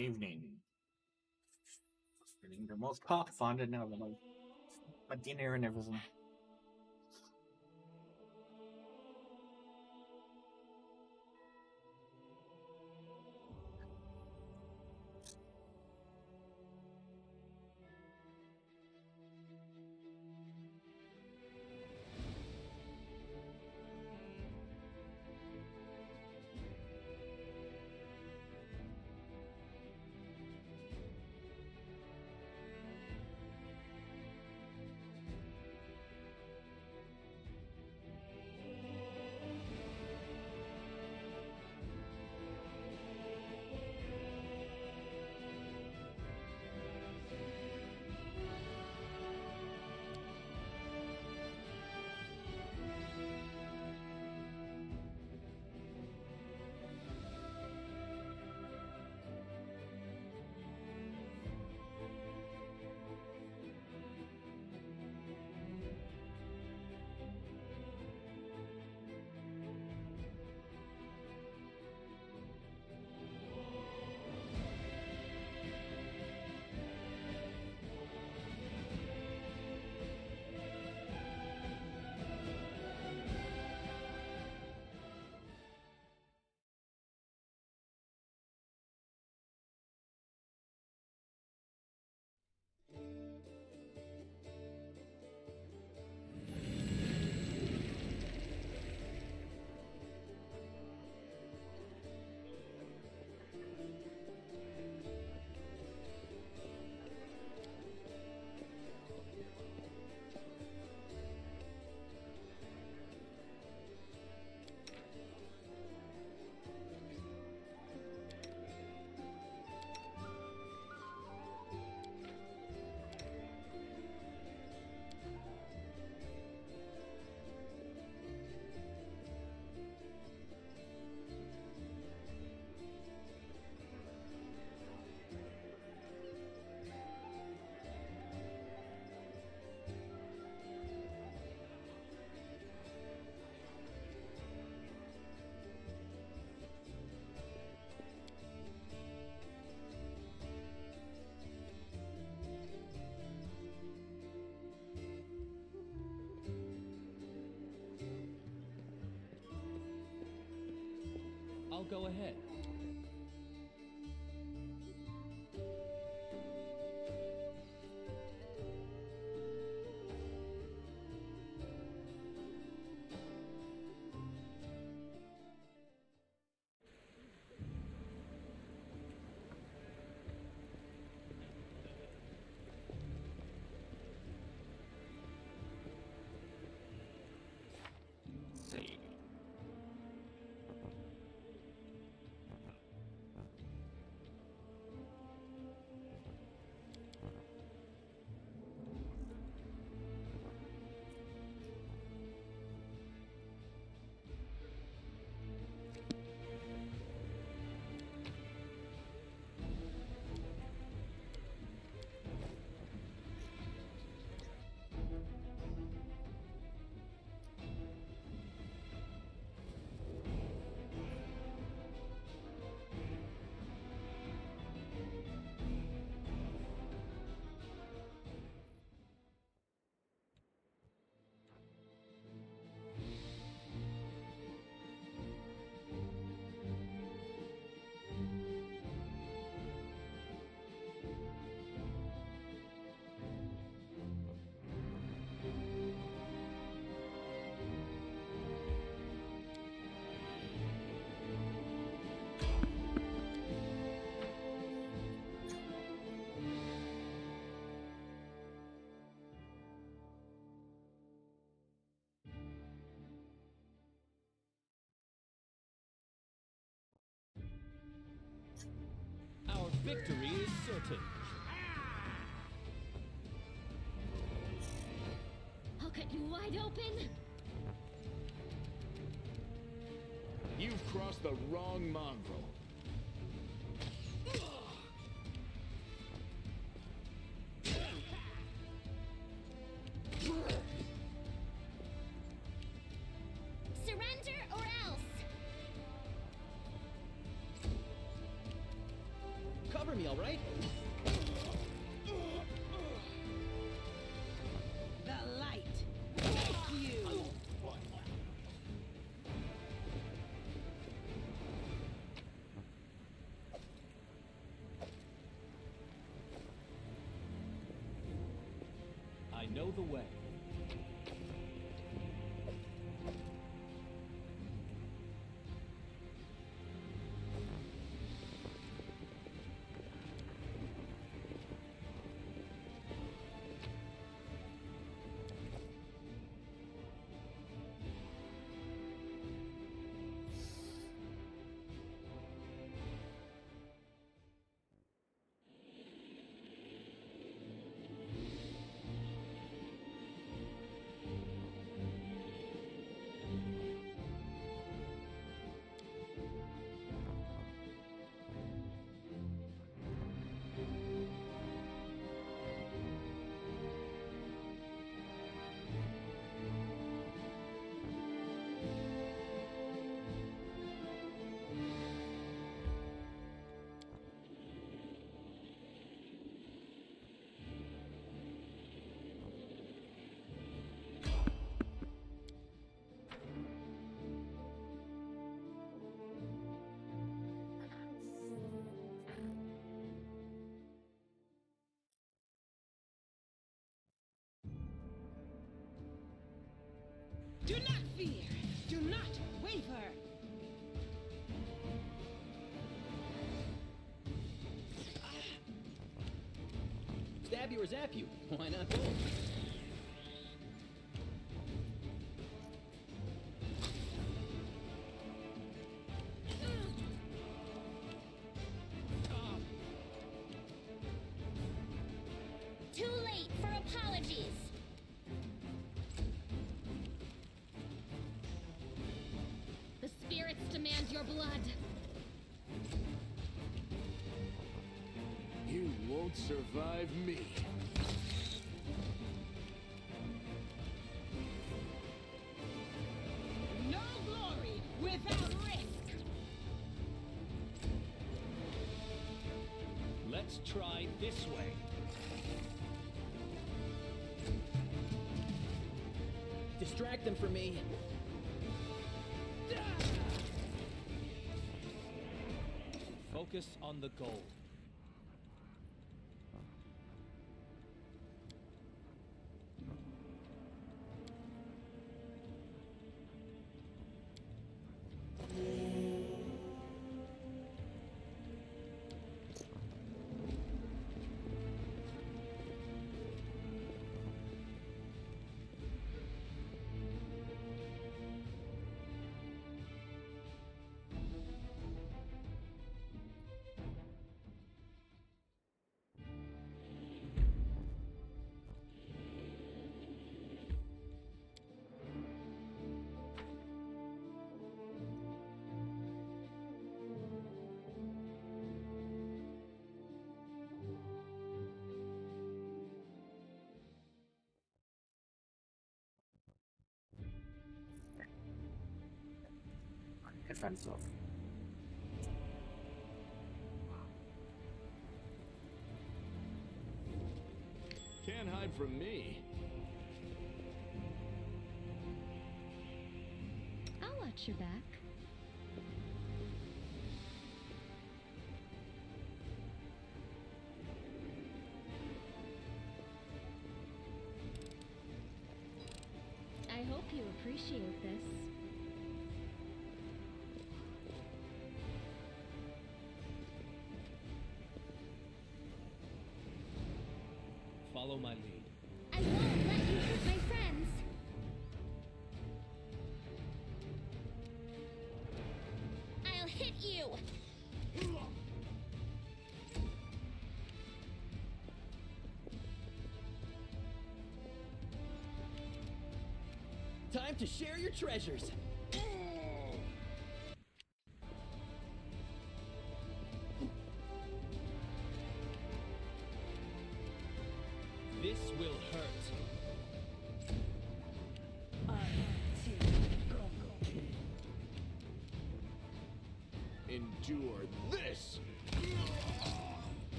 evening. Feeling the most cock-funded now, uh, like my dinner and everything. I'll go ahead. Victory is certain. I'll cut you wide open. You've crossed the wrong mongrel. Know the way. Fear. Do not waver. Stab you or zap you? Why not both? Let's try this way. Distract them for me. Focus on the goal. Defensive. Can't hide from me. I'll watch your back. I hope you appreciate this. Follow my lead. I won't let you hurt my friends. I'll hit you. Time to share your treasures.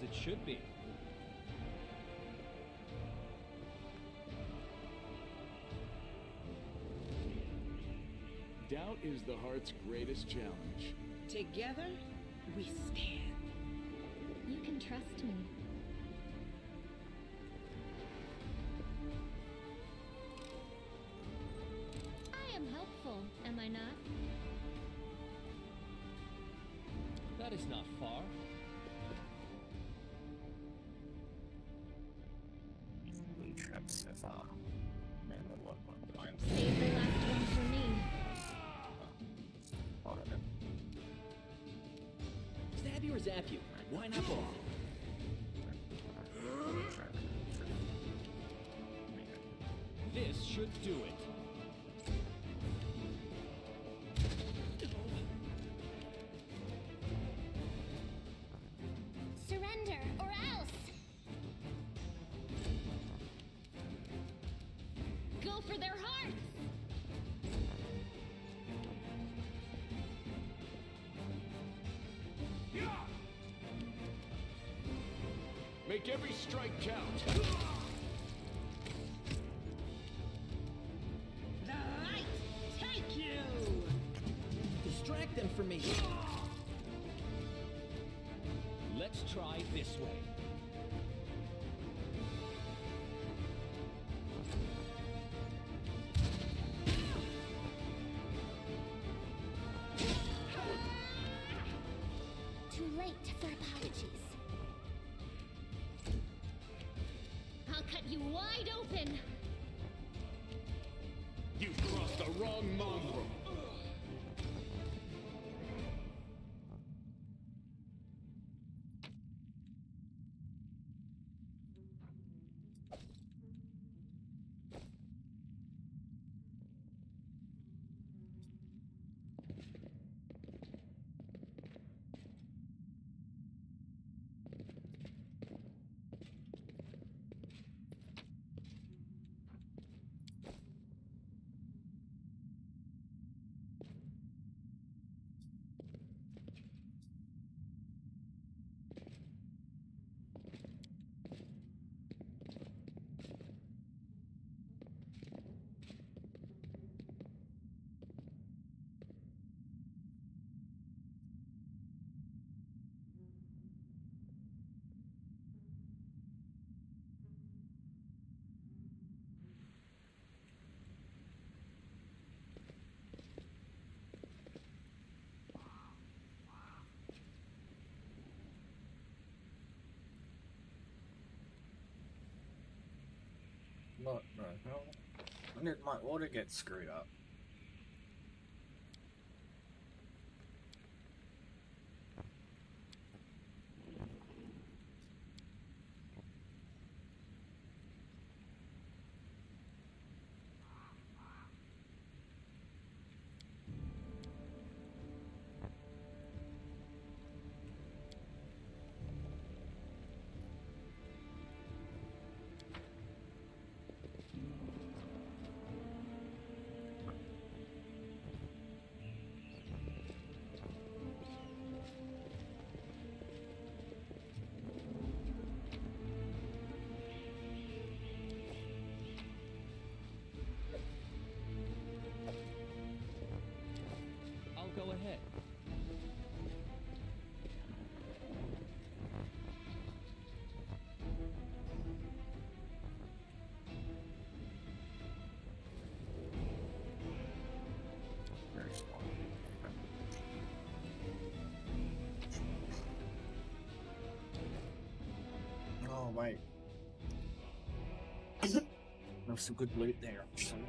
As it should be. Doubt is the heart's greatest challenge. Together, we stand. You can trust me. I am helpful, am I not? That is not far. Zap you? Why not both? This should do it. Surrender, or else! Make every strike count. What the hell? When did my order get screwed up? Oh wait. There's some good loot there. actually.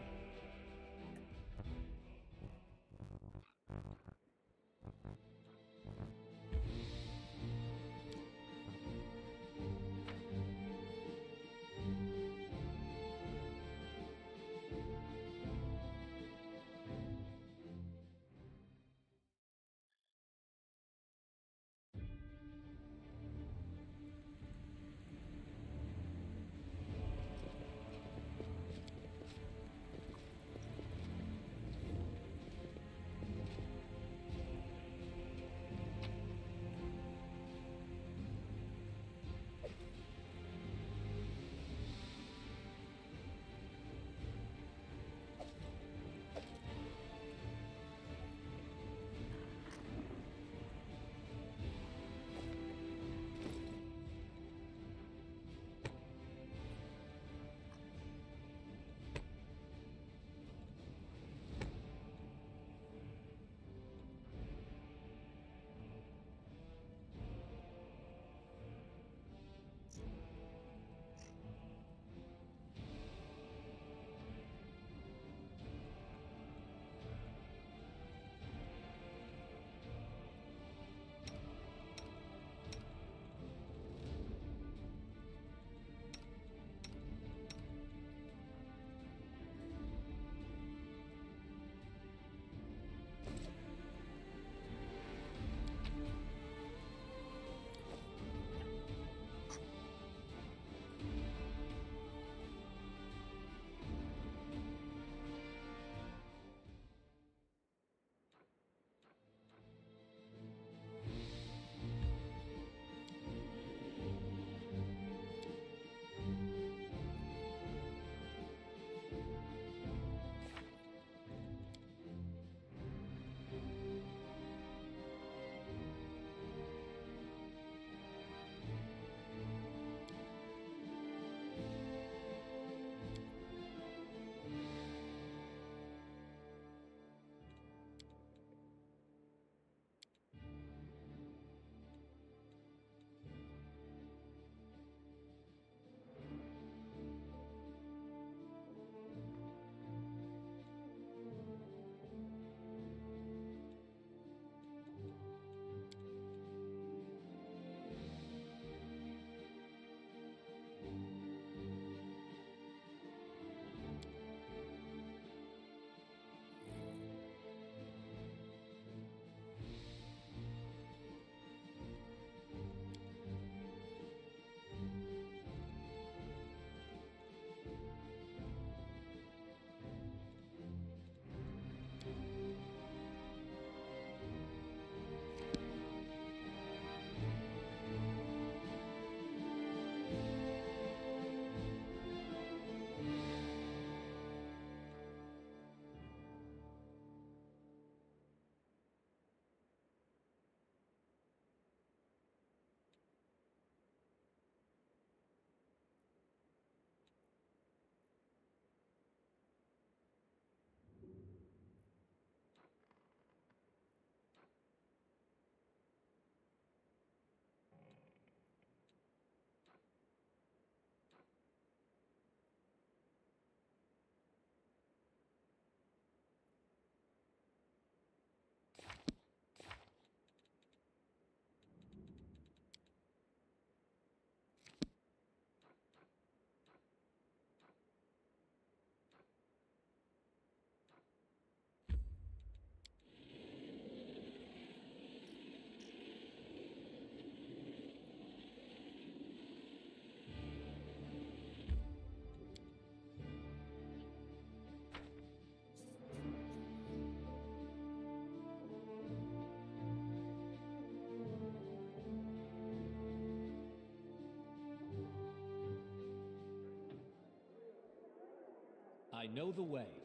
I know the way.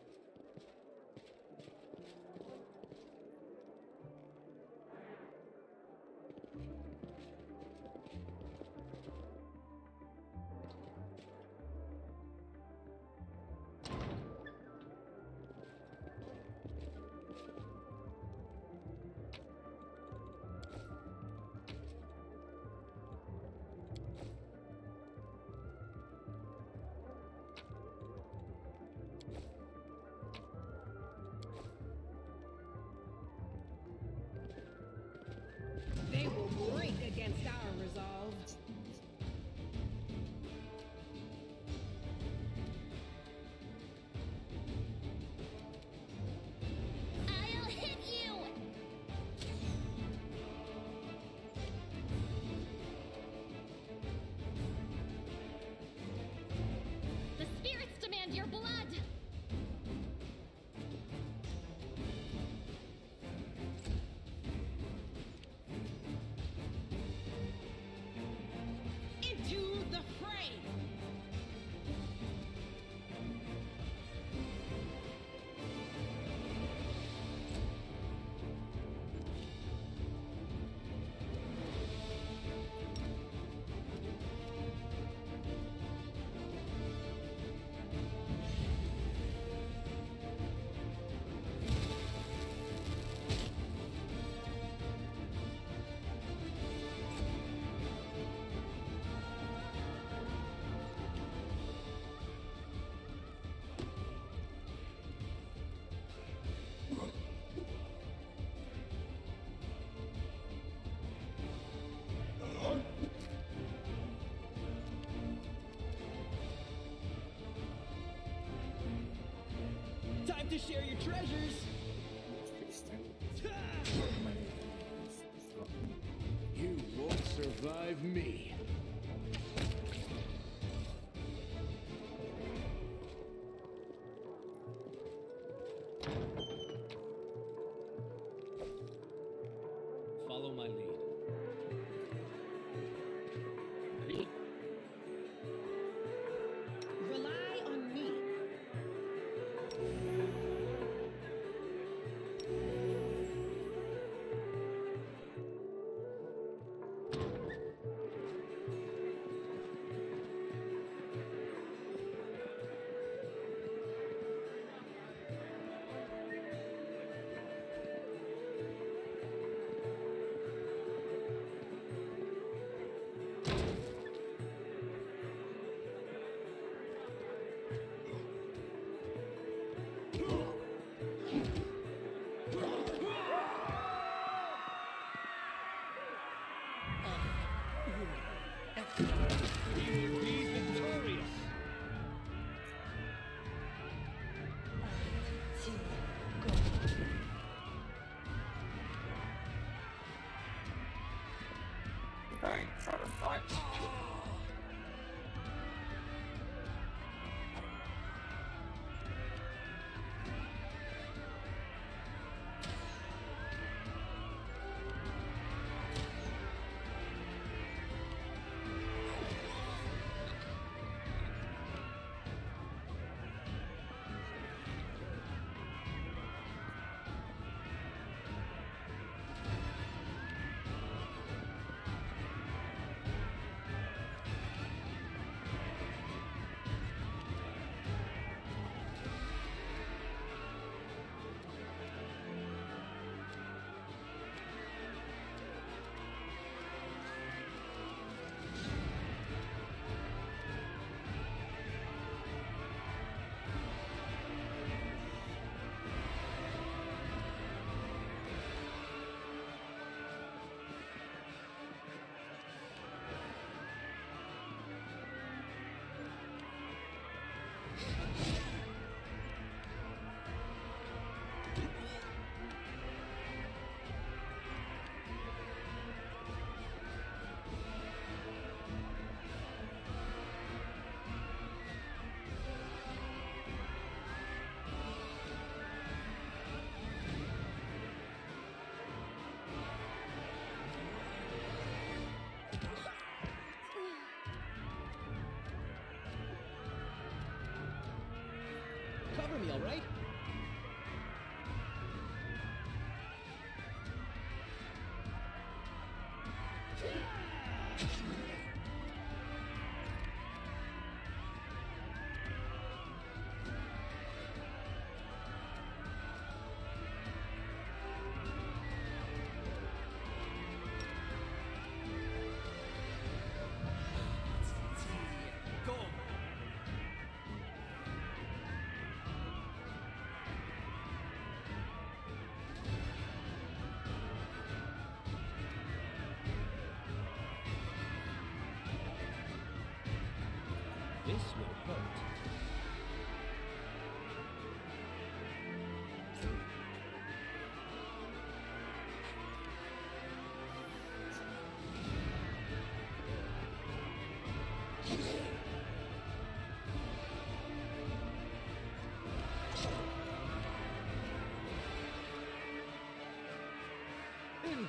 Against our resolve. Time to share your treasures! You won't survive me. Follow my Thank you. Me, alright? This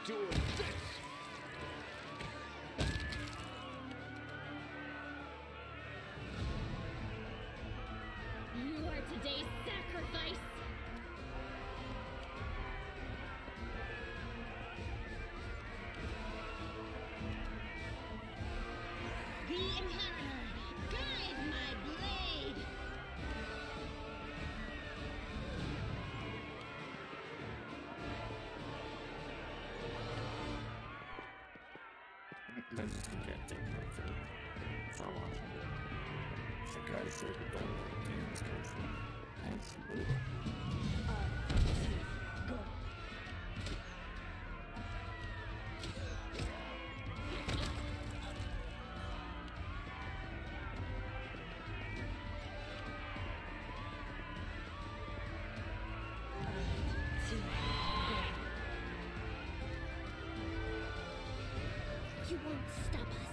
Endure this! You are today's sacrifice! The Then you can't take them for for a while. The guy said don't like games because absolutely. You won't stop us!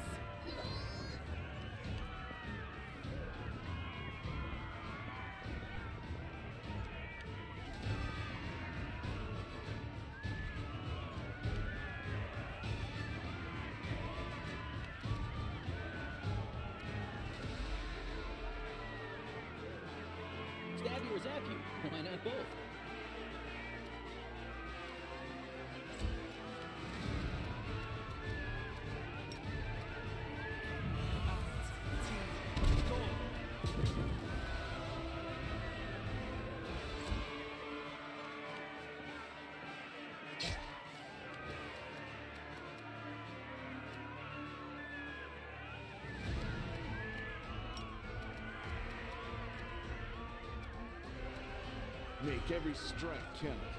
Stab you or you? Why not both? Make every strike count.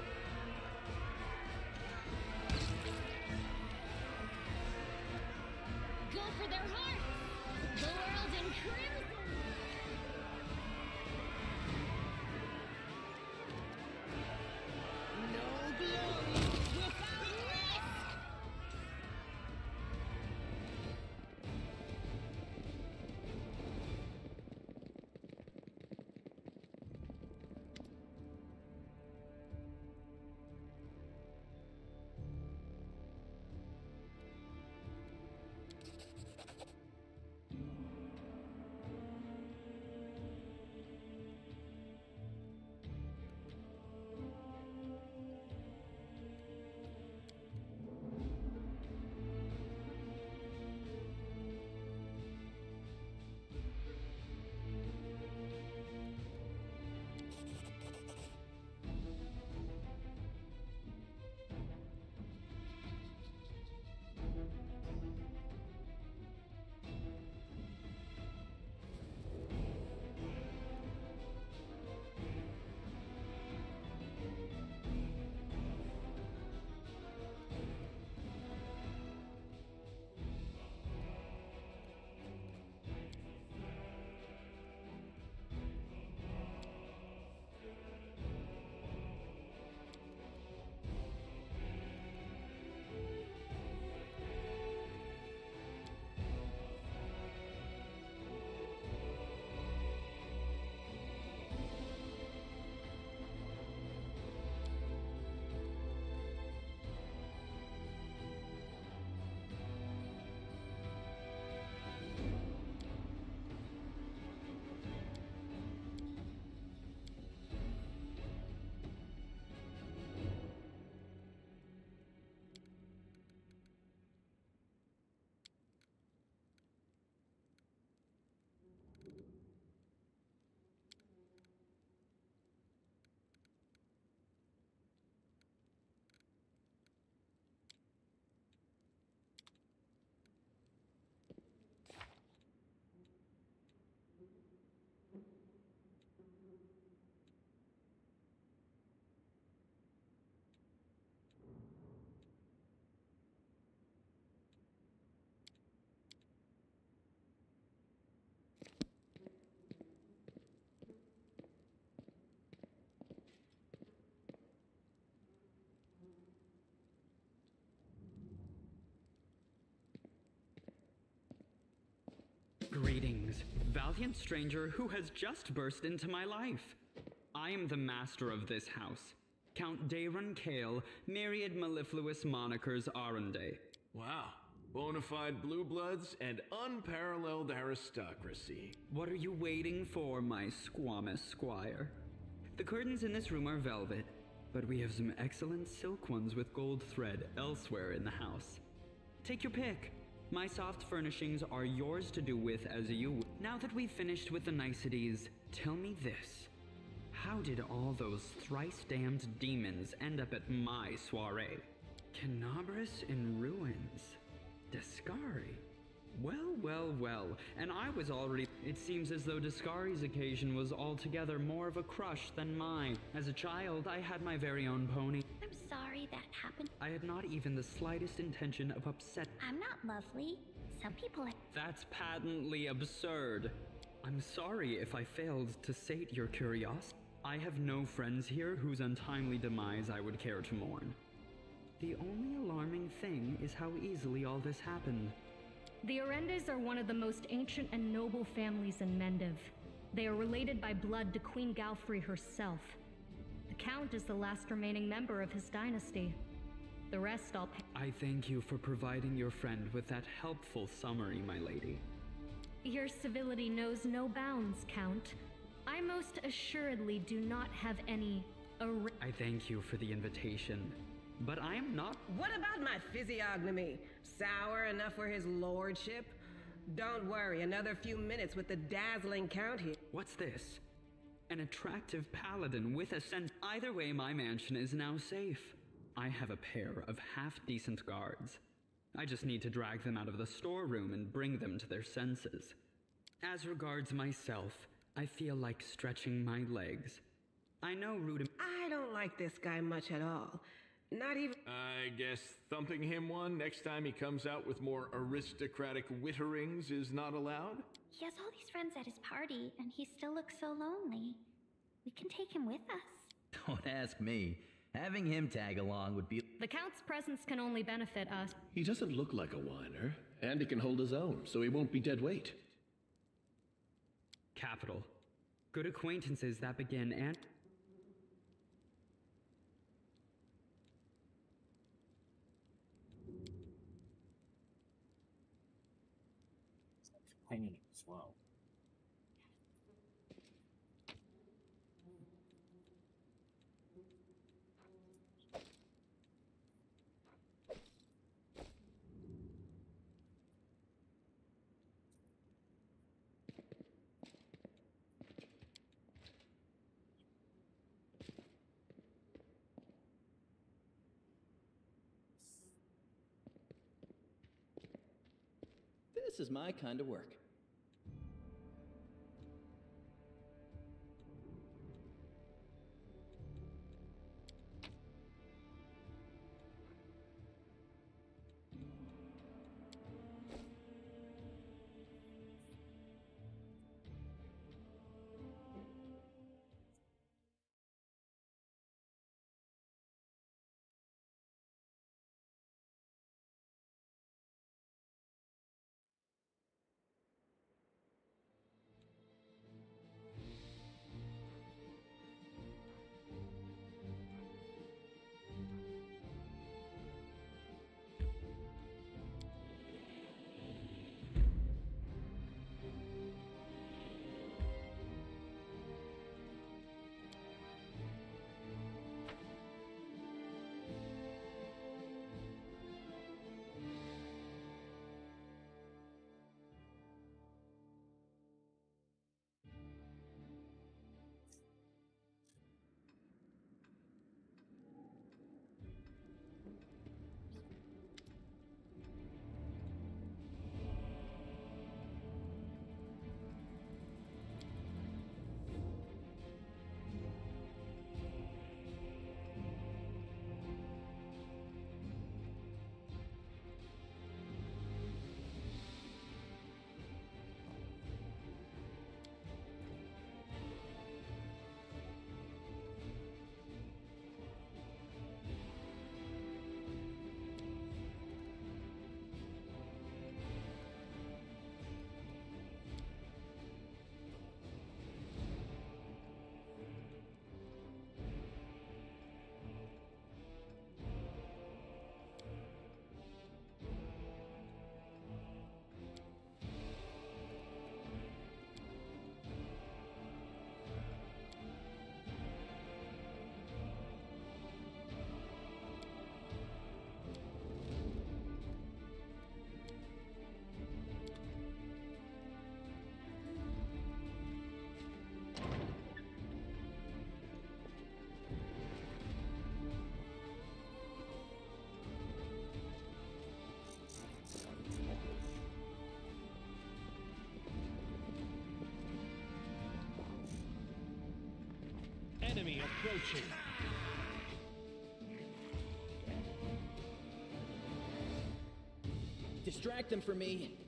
Greetings, valiant stranger who has just burst into my life. I am the master of this house, Count Daeran Kale, myriad mellifluous monikers Arendae. Wow. Bona fide blue bloods and unparalleled aristocracy. What are you waiting for, my squamous squire? The curtains in this room are velvet, but we have some excellent silk ones with gold thread elsewhere in the house. Take your pick. My soft furnishings are yours to do with as you. Now that we've finished with the niceties, tell me this. How did all those thrice damned demons end up at my soiree? Kenabres in ruins. Deskari. Well, well, well. And I was already. It seems as though Deskari's occasion was altogether more of a crush than mine. As a child, I had my very own pony. I'm sorry that happened. I had not even the slightest intention of upset. I'm not lovely. Some people are. That's patently absurd. I'm sorry if I failed to sate your curiosity. I have no friends here whose untimely demise I would care to mourn. The only alarming thing is how easily all this happened. The Arendaes are one of the most ancient and noble families in Mendev. They are related by blood to Queen Galfrey herself. The Count is the last remaining member of his dynasty. The rest I'll pay. I thank you for providing your friend with that helpful summary, my lady. Your civility knows no bounds, Count. I most assuredly do not have any. Ar- I thank you for the invitation, but I am not. What about my physiognomy? Sour enough for his lordship? Don't worry, another few minutes with the dazzling count here. What's this? An attractive paladin with a scent. Either way, my mansion is now safe. I have a pair of half decent guards. I just need to drag them out of the storeroom and bring them to their senses. As regards myself, I feel like stretching my legs. I know Rudim. I don't like this guy much at all. Not even. I guess thumping him one next time he comes out with more aristocratic witterings is not allowed? He has all these friends at his party, and he still looks so lonely. We can take him with us. Don't ask me. Having him tag along would be. the Count's presence can only benefit us. He doesn't look like a whiner, and he can hold his own, so he won't be dead weight. Capital. Good acquaintances that begin and. Hanging as well. This is my kind of work. Enemy approaching. Distract them for me.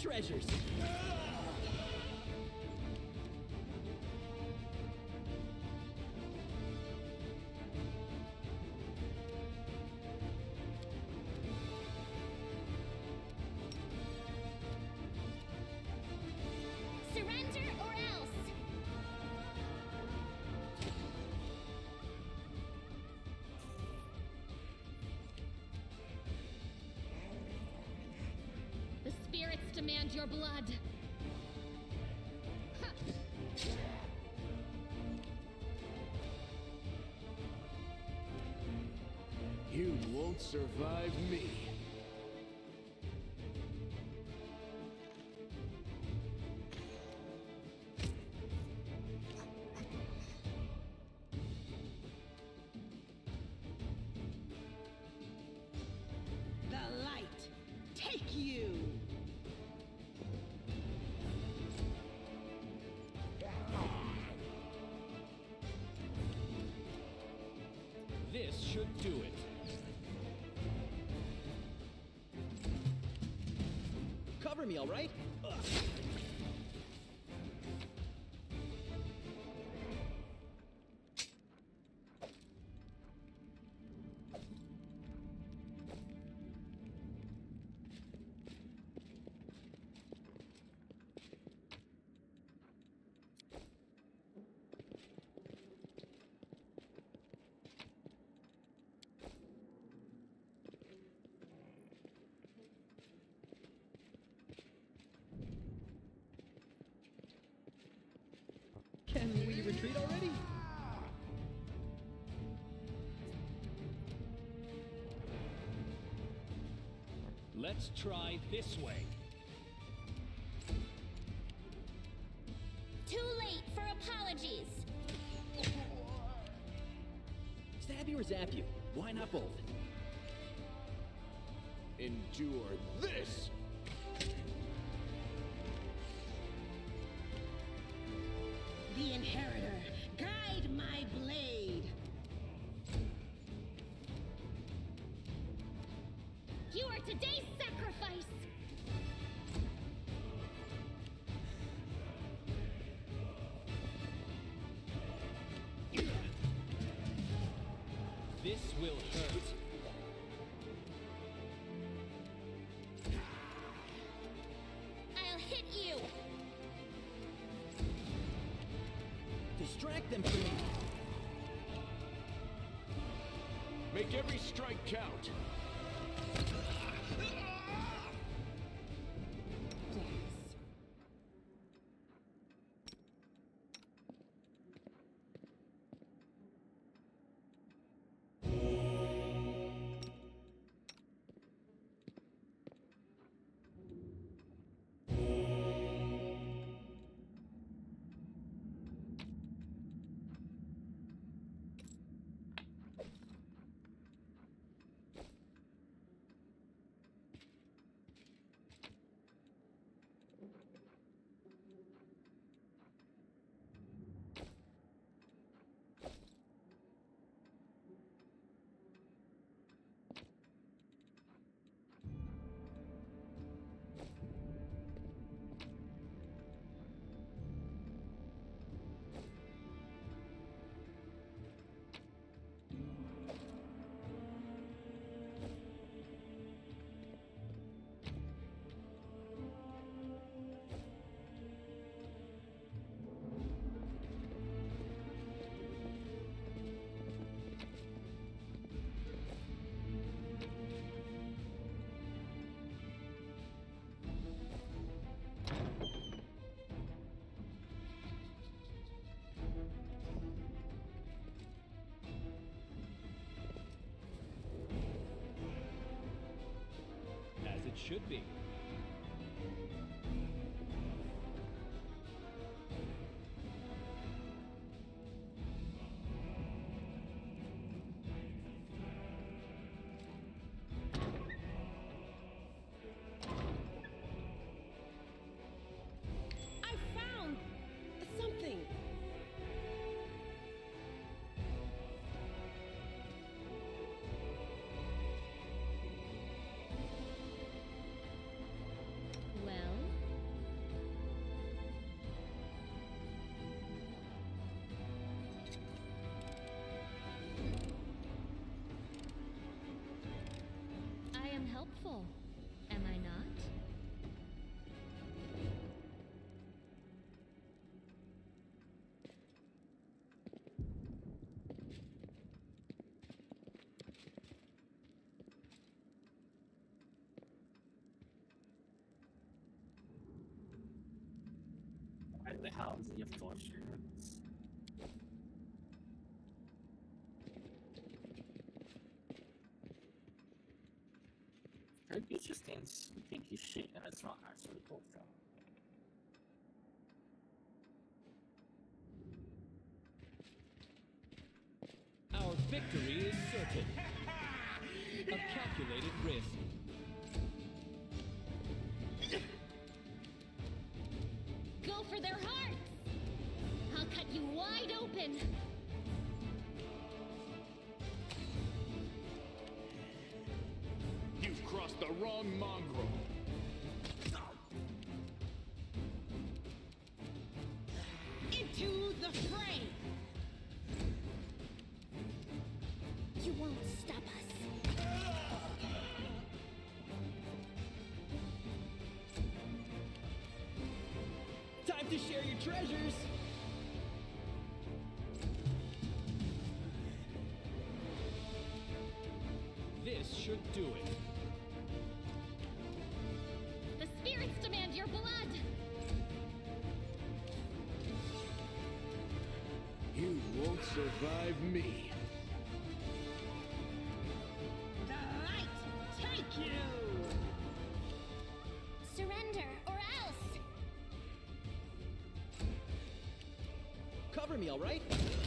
Treasures. Demand your blood. You won't survive me. Retreat already? Let's try this way. Too late for apologies. Stab you or zap you? Why not both? Endure You are today's sacrifice. This will hurt. I'll hit you. Distract them for me. Make every strike count. it should be. Am I not? Why the hell does he have to stands pinky shit and it's not actually cold though. Our victory is certain. A calculated risk. Go for their hearts! I'll cut you wide open! You've crossed the wrong mongrel. Time to share your treasures! This should do it. The spirits demand your blood! You won't survive me. Me, alright? I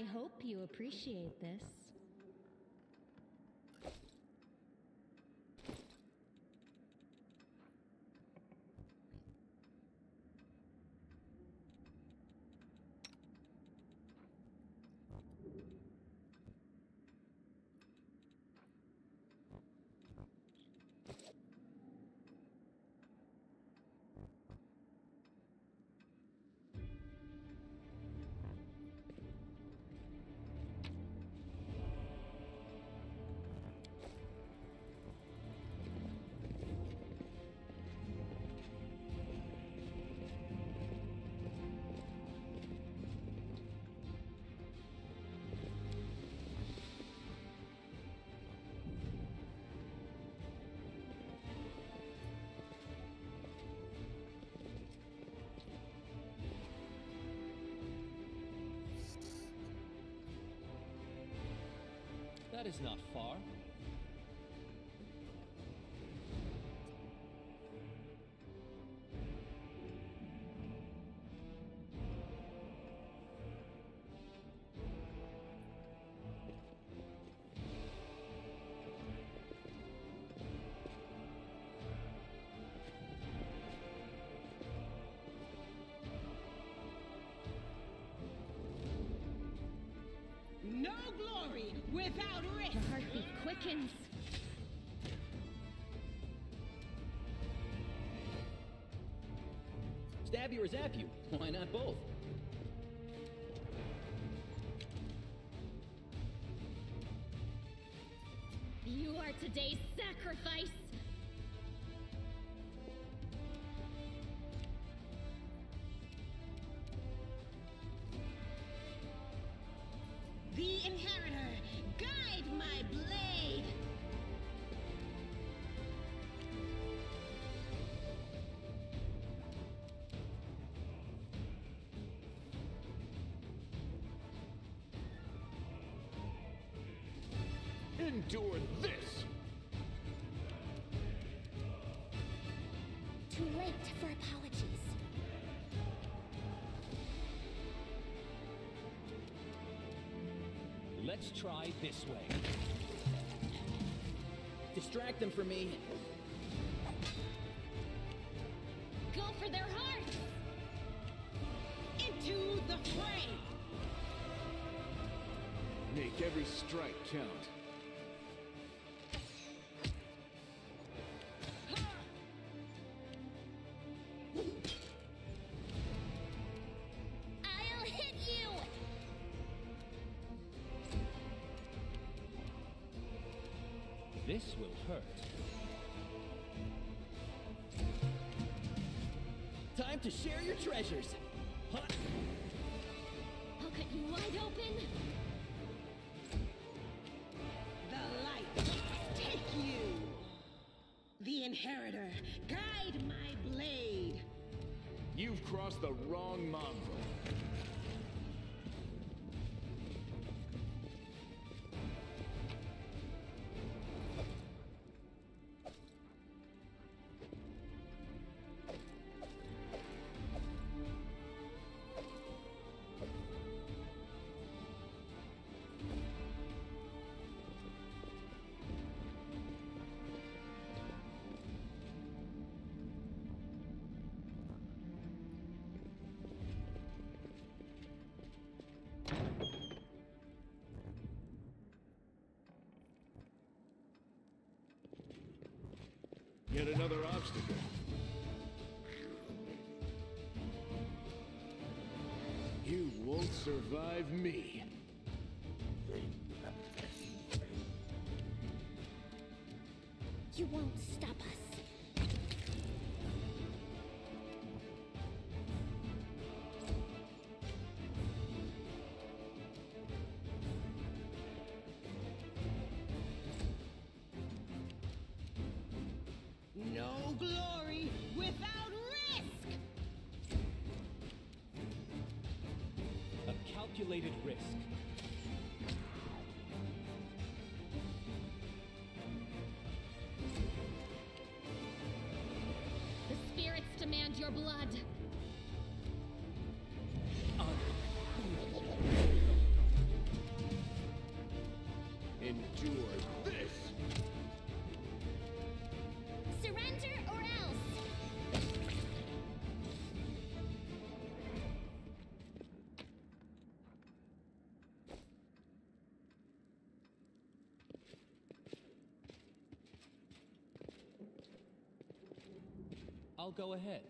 I hope you appreciate this. Not far. No glory without risk. The heartbeat quickens. Stab you or zap you? Why not both? Endure this! Too late for apologies. Let's try this way. Distract them from me. Go for their hearts! Into the fray! Make every strike count. Time to share your treasures. Huh? I'll cut you wide open! The light, take you! The Inheritor, guide my blade! You've crossed the wrong mongrel. Another obstacle. You won't survive me. You won't stop glory without risk! A calculated risk. I'll go ahead.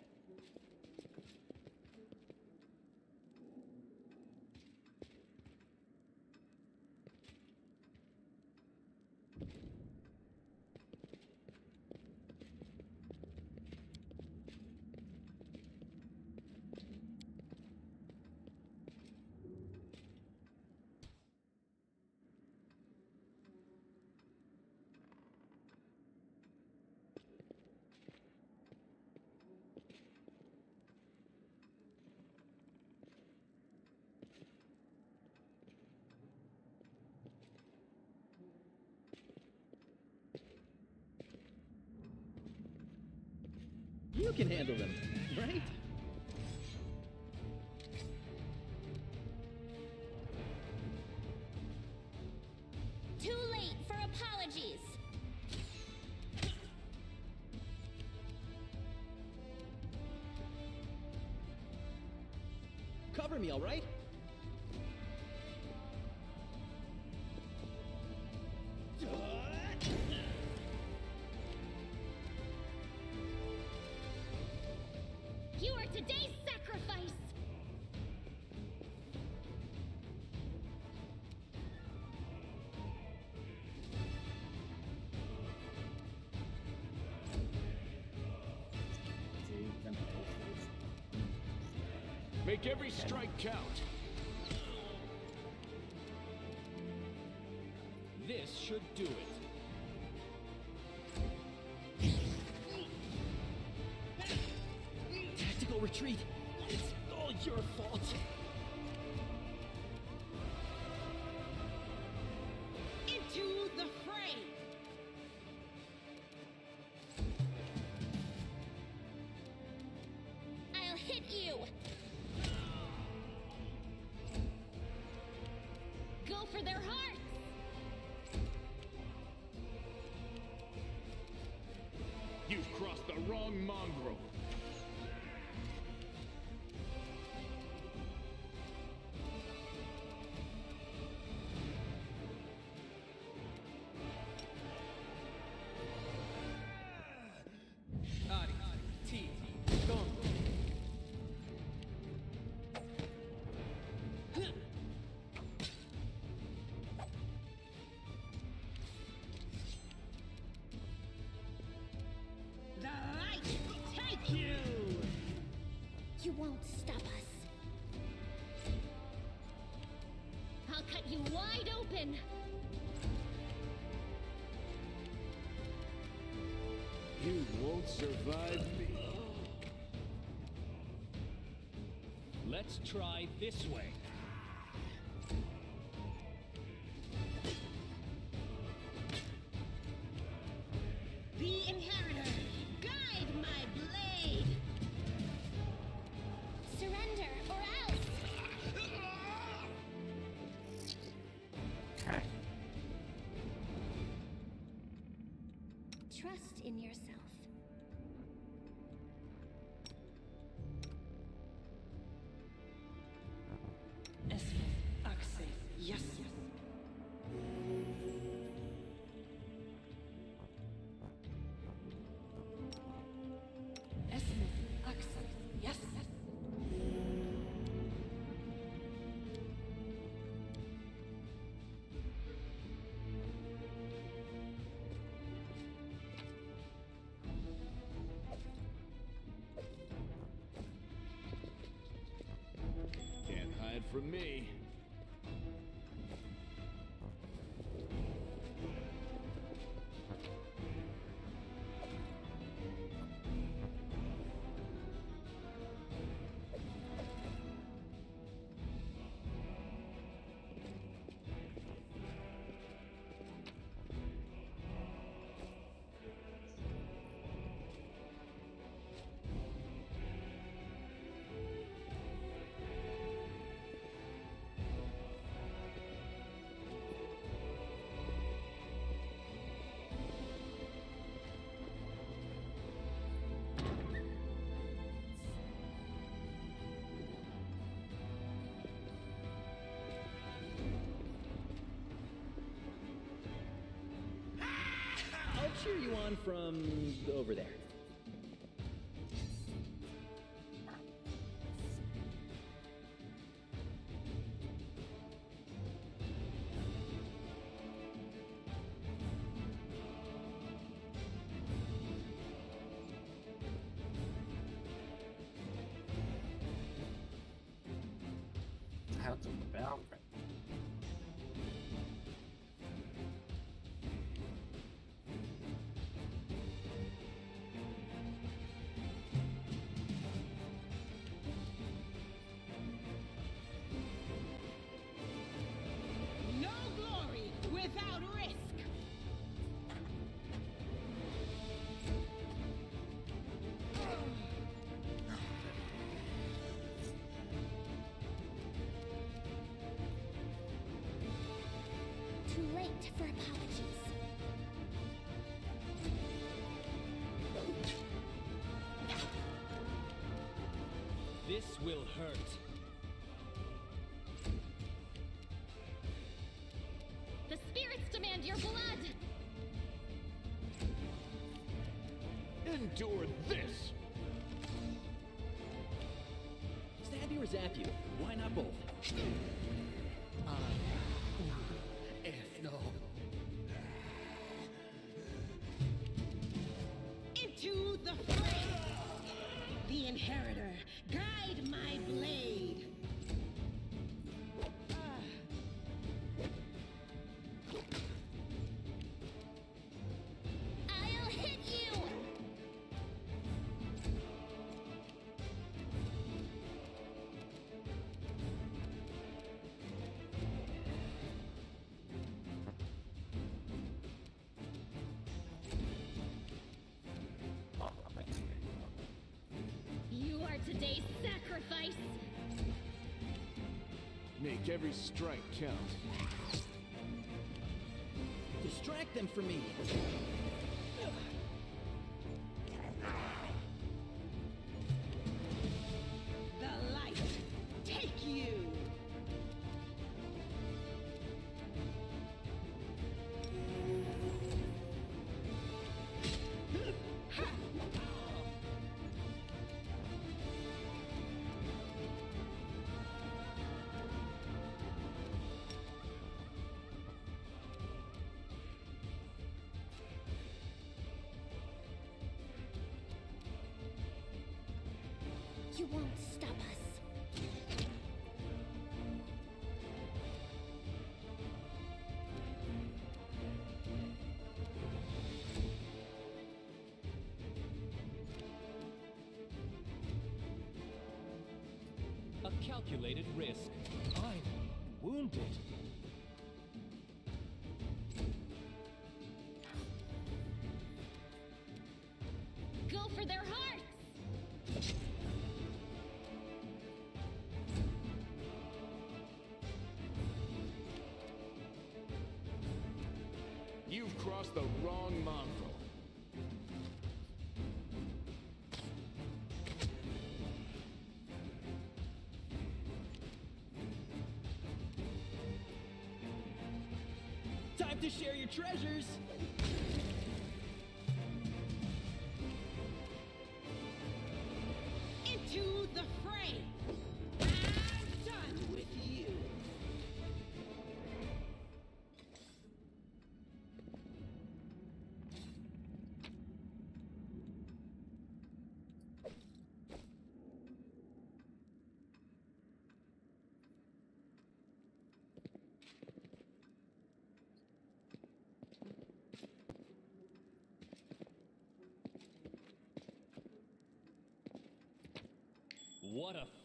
You can handle them, right? Too late for apologies! Cover me, all right? Make every strike count. This should do it. Tactical retreat. It's all your fault. You won't stop us. I'll cut you wide open! You won't survive me. Let's try this way. From me. Cheer you on from over there. How to bound Too late for apologies. This will hurt. The spirits demand your blood! Endure this! Stab you or zap you? Why not both? Make every strike count. Distract them from me. Calculated risk. I'm wounded. Go for their hearts! You've crossed the wrong mongrel. Time to share your treasures.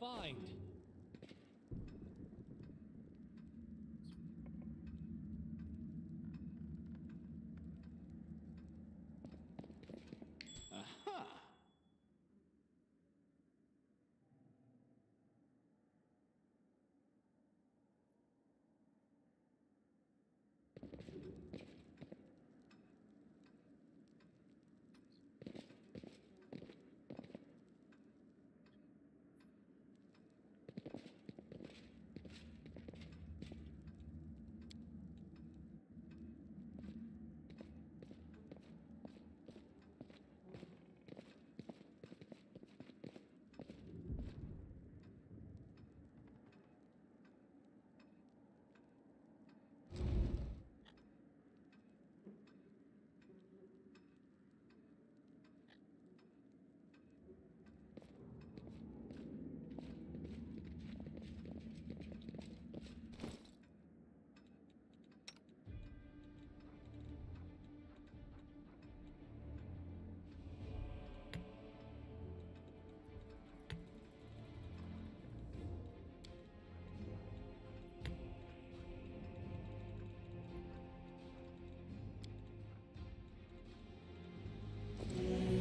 Find! Yeah.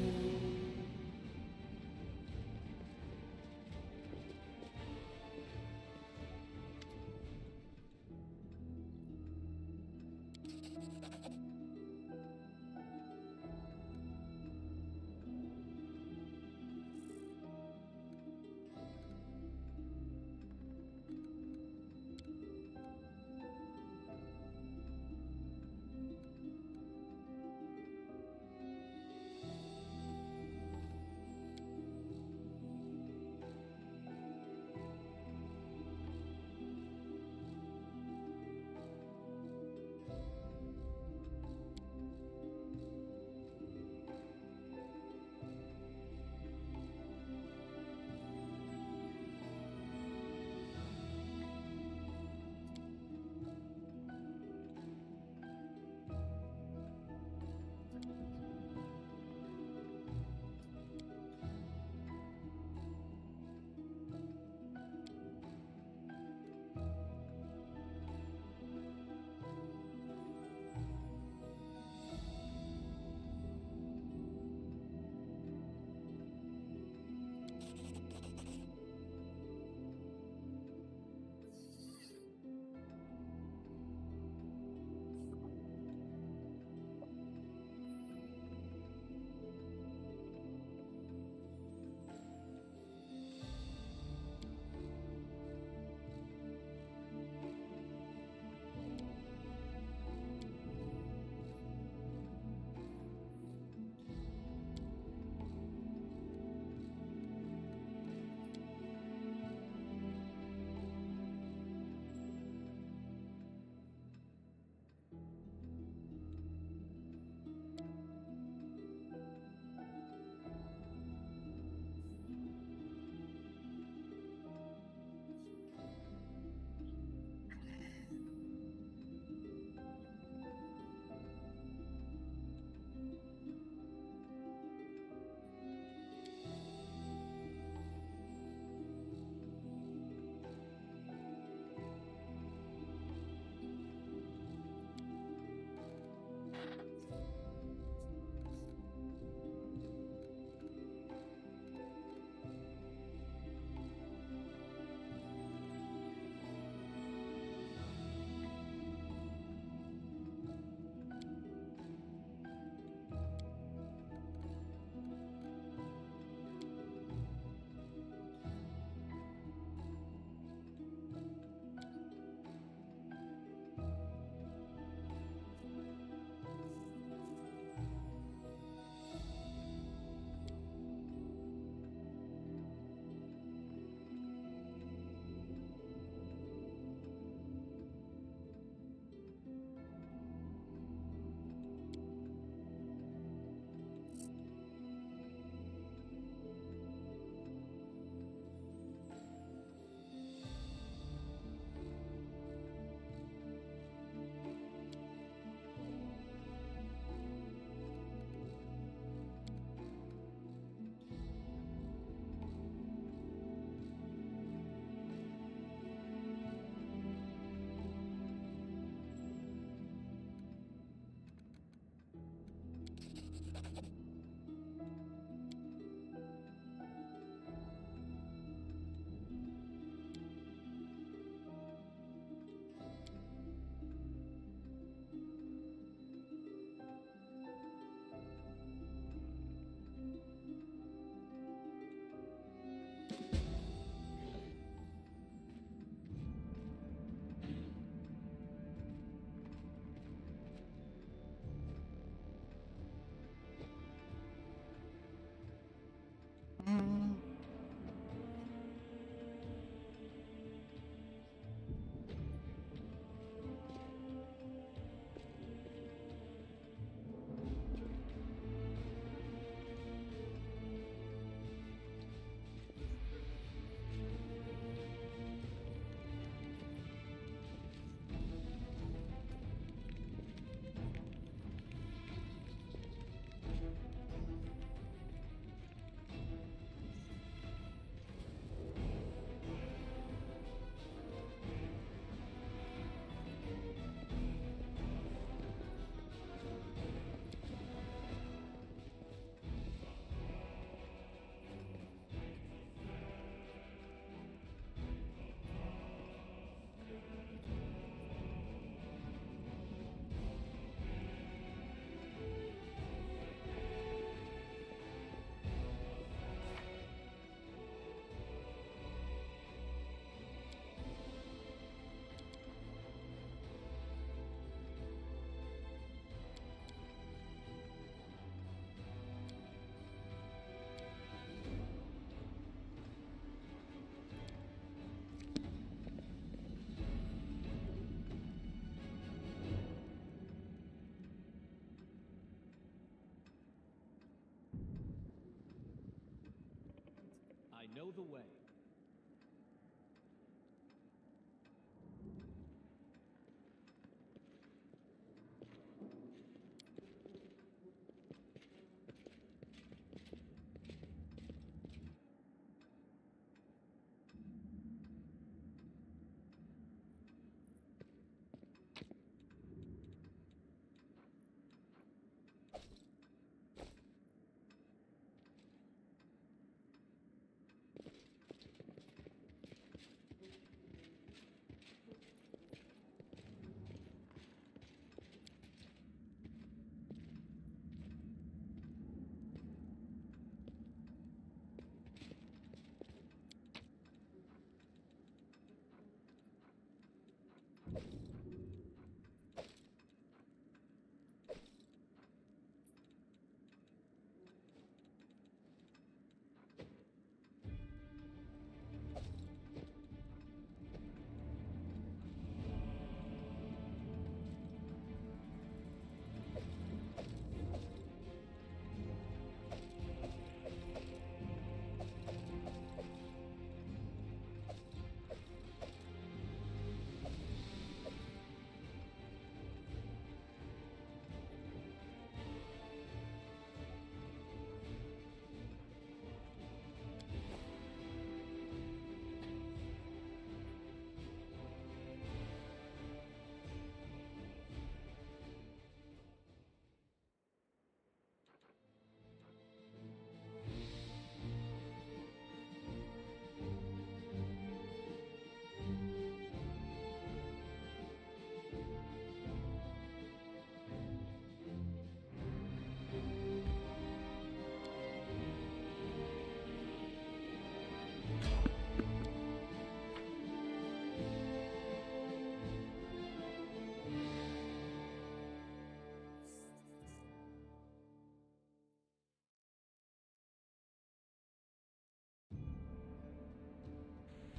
Know the way.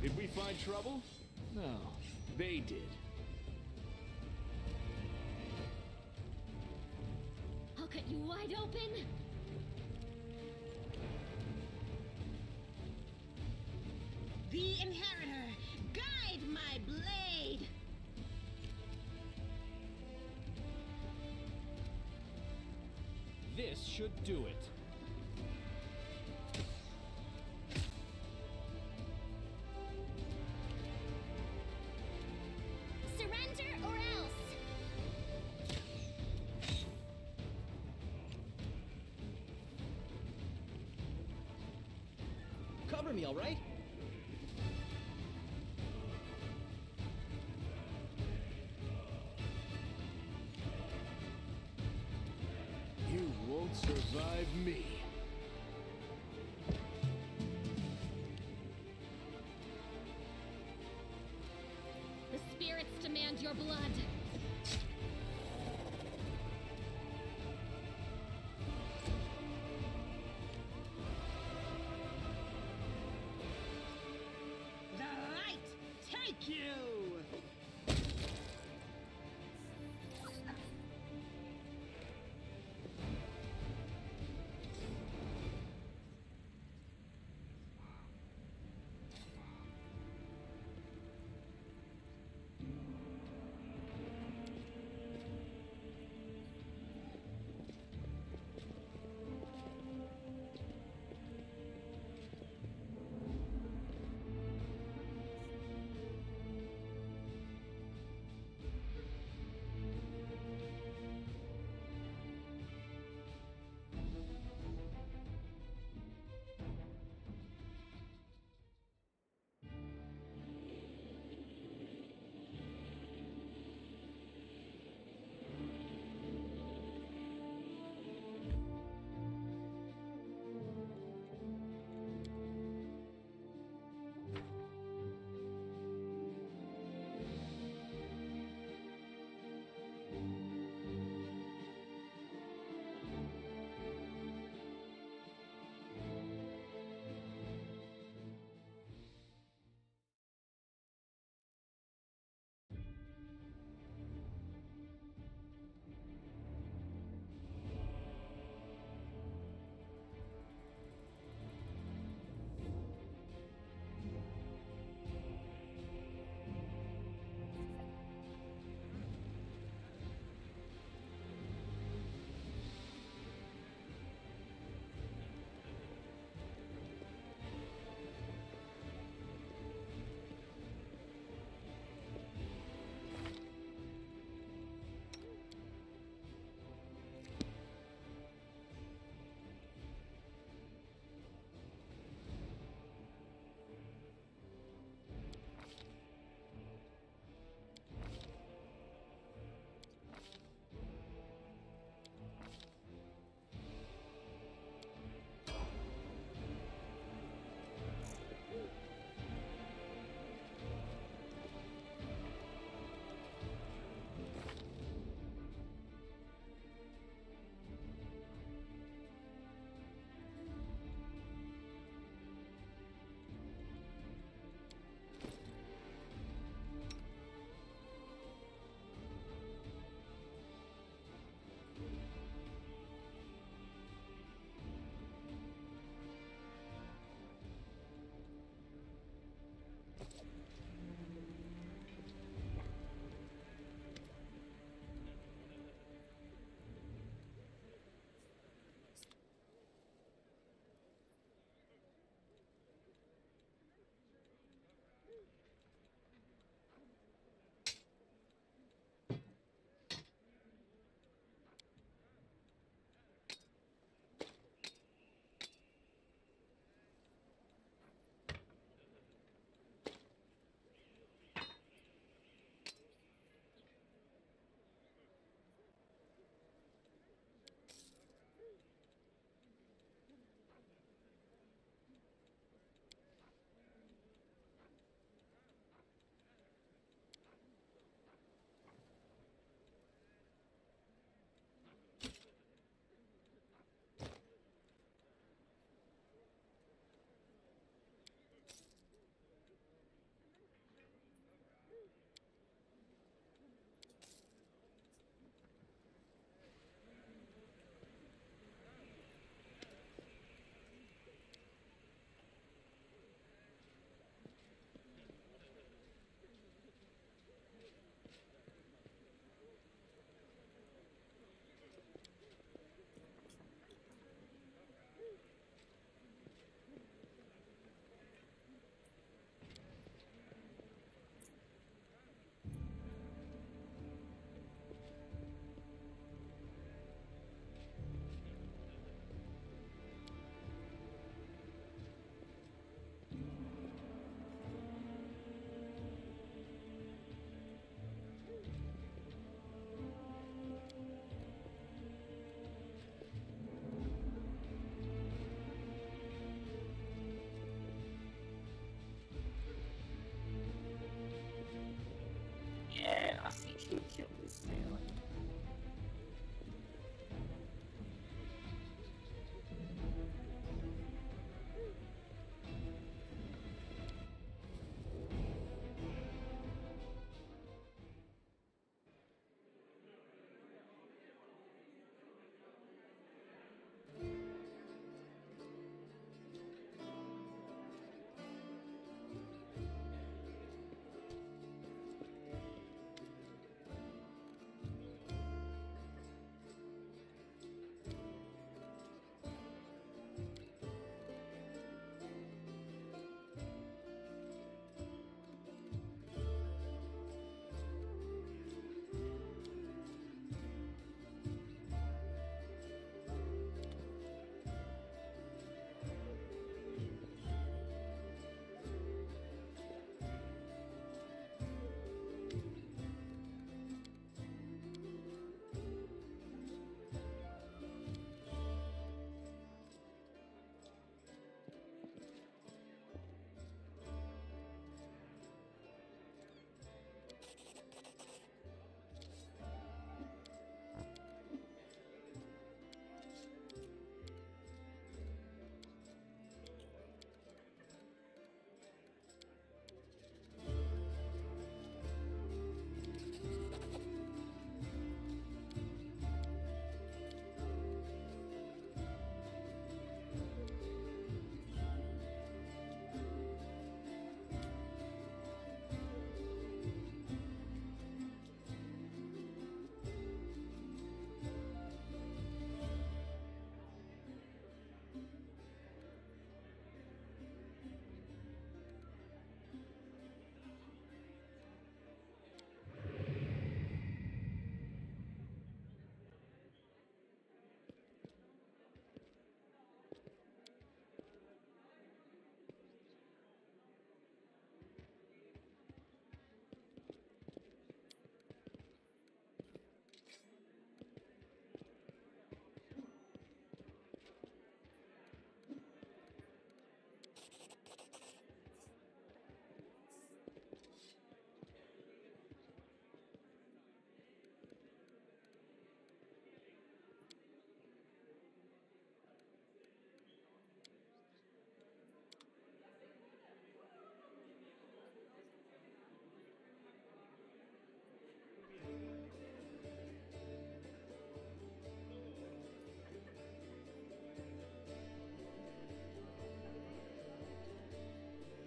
Did we find trouble? No, they did. I'll cut you wide open. The Inheritor, guide my blade! This should do it. Me. The spirits demand your blood.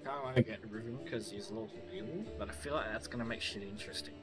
Kind of want to get Riven because he's lawful evil, but I feel like that's gonna make shit interesting.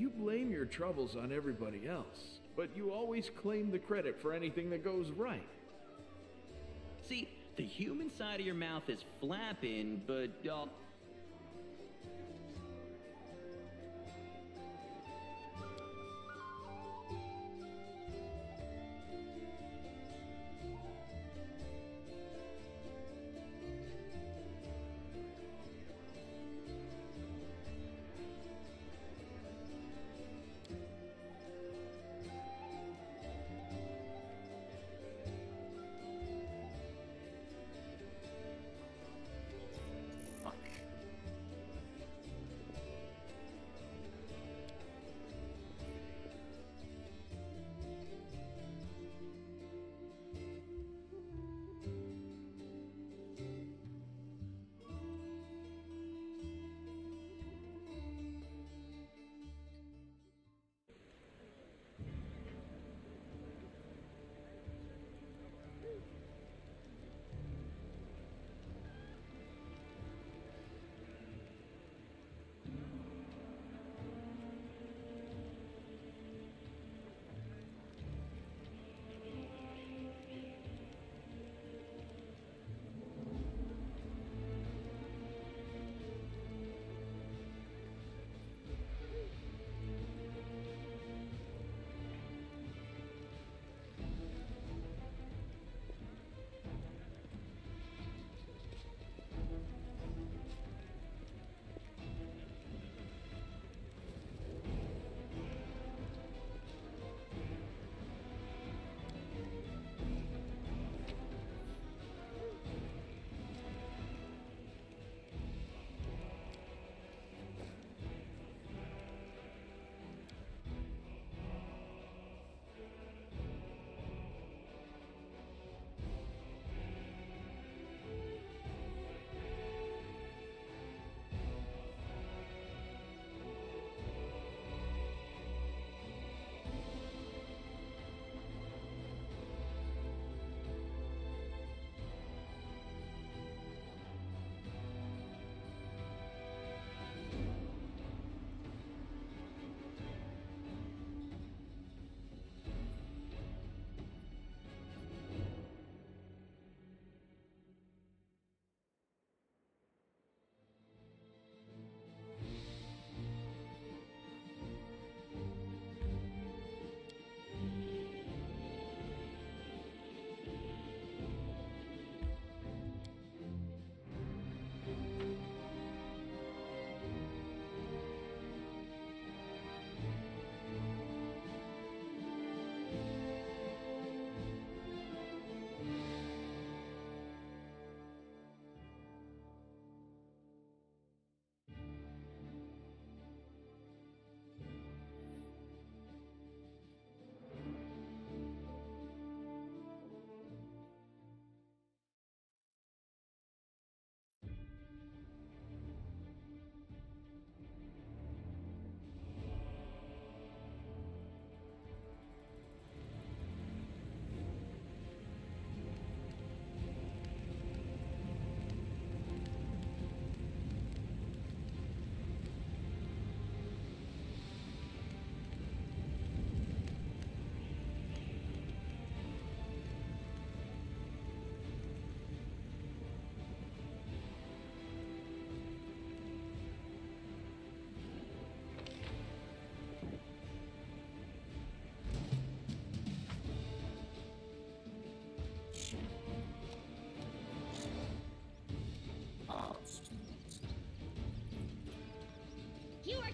You blame your troubles on everybody else, but you always claim the credit for anything that goes right. See, the human side of your mouth is flapping, but uh,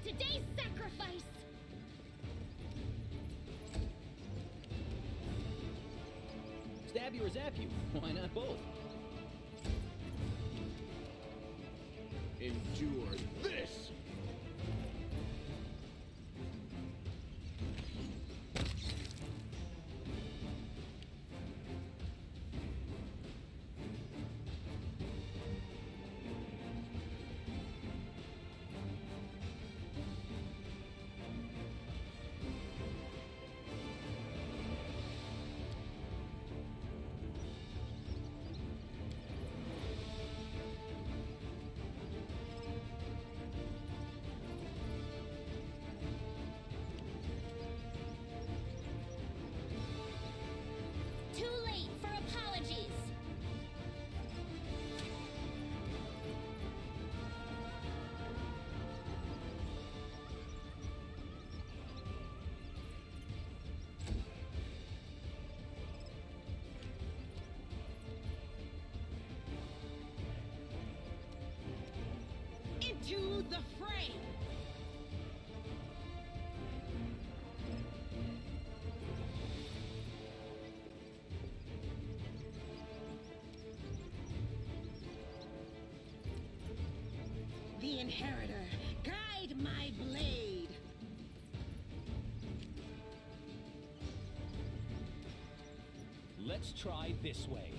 today's sacrifice! stab you or zap you. Why not both? Endure to the fray. The Inheritor, guide my blade. Let's try this way.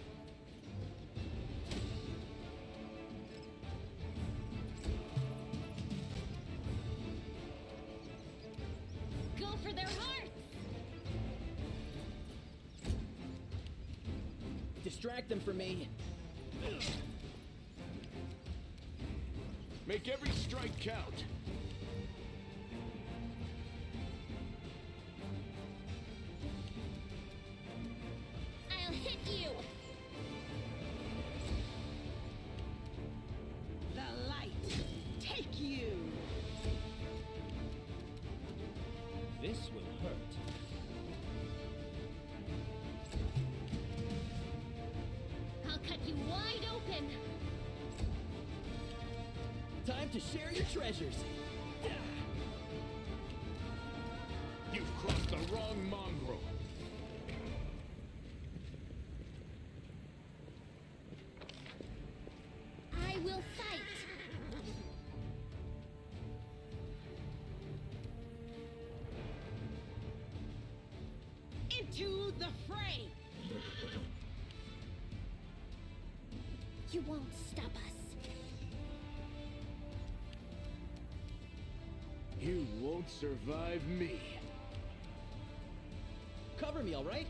Them from me. Make every strike count. You won't stop us. You won't survive me. Cover me, all right?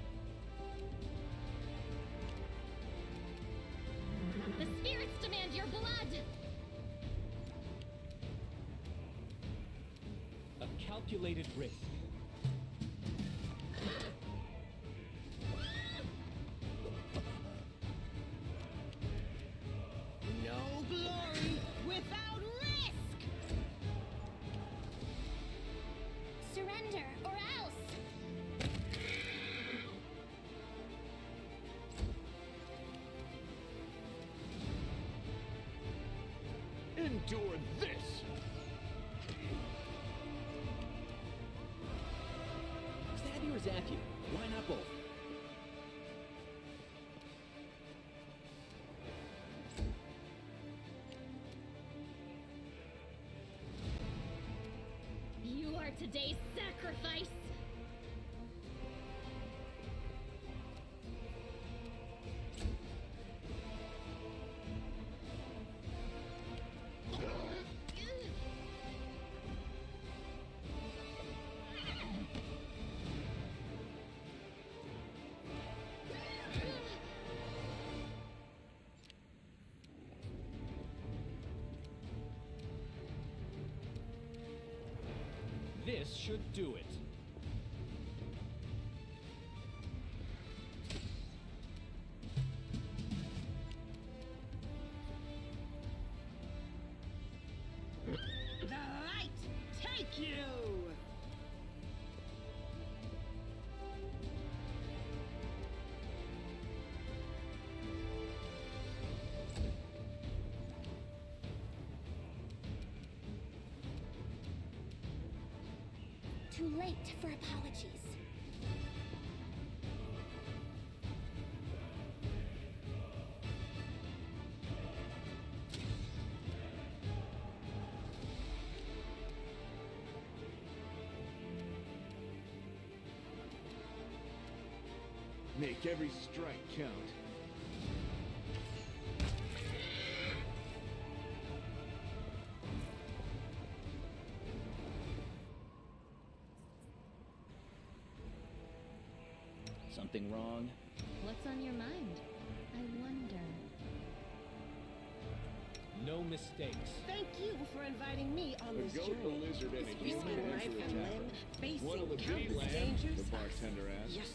The spirits demand your blood! A calculated risk. Endure this. Stab you or zap you? Why not both? You are today's sacrifice! Too late for apologies. Make every strike count. Something wrong? What's on your mind? I wonder. No mistakes. Thank you for inviting me on A this goat, journey. a lizard, and a It's human risking enter life a and limb, facing What'll it be, countless dangers. The bartender asked. Yes.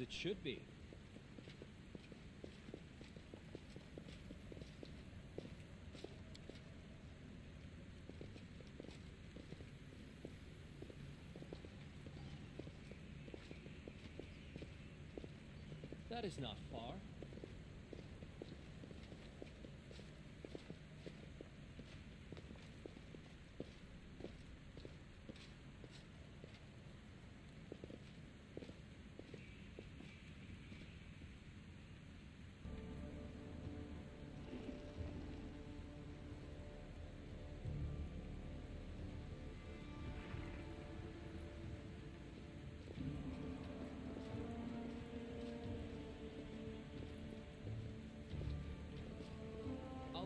It should be. That is not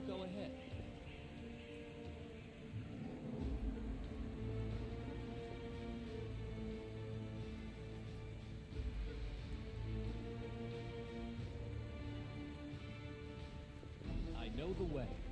go ahead. I know the way.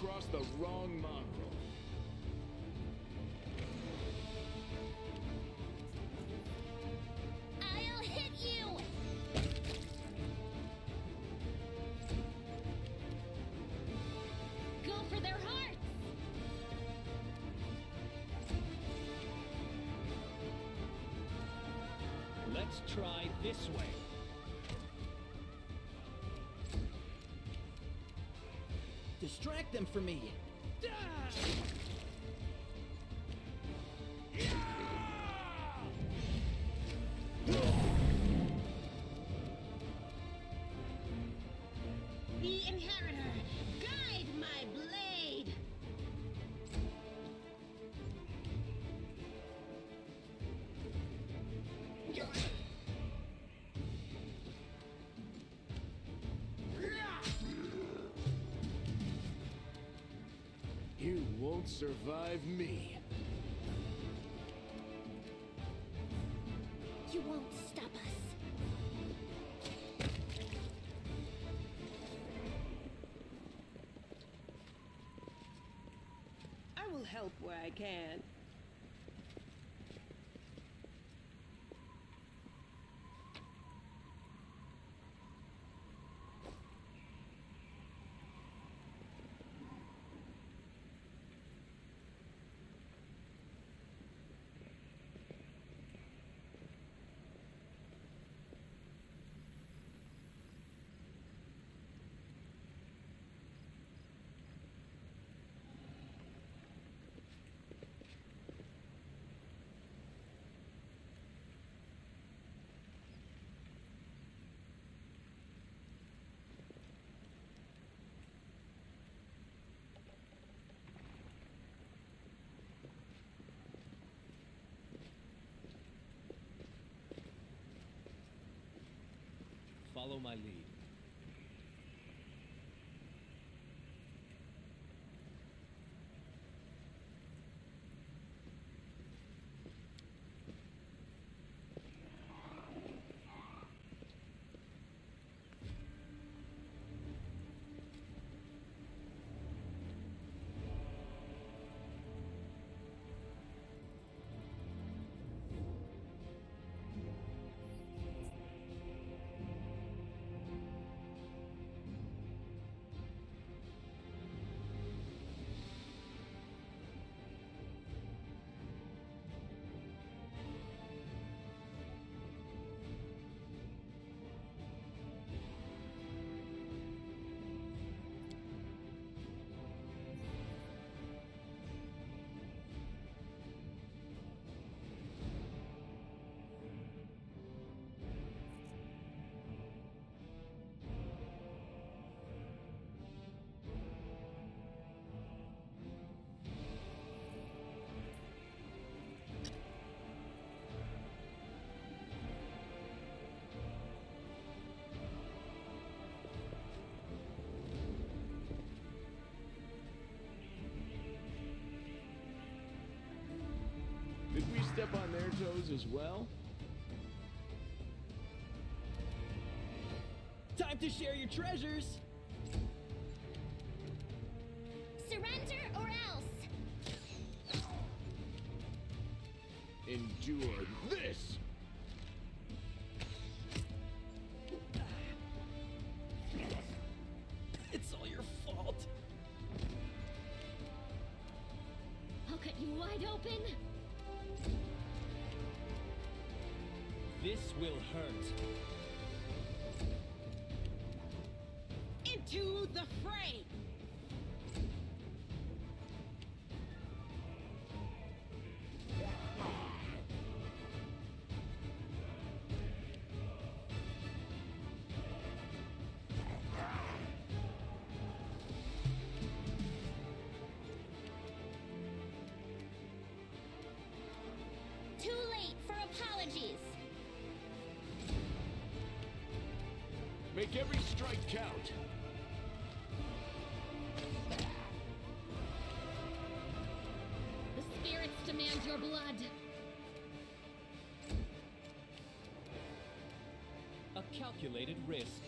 Crossed the wrong mongrel. I'll hit you! Go for their hearts! Let's try this way. Distract them from me. Won't survive me. You won't stop us. I will help where I can. follow my lead. Step on their toes as well? Time to share your treasures! Will hurt. Into the count. The spirits demand your blood! A calculated risk.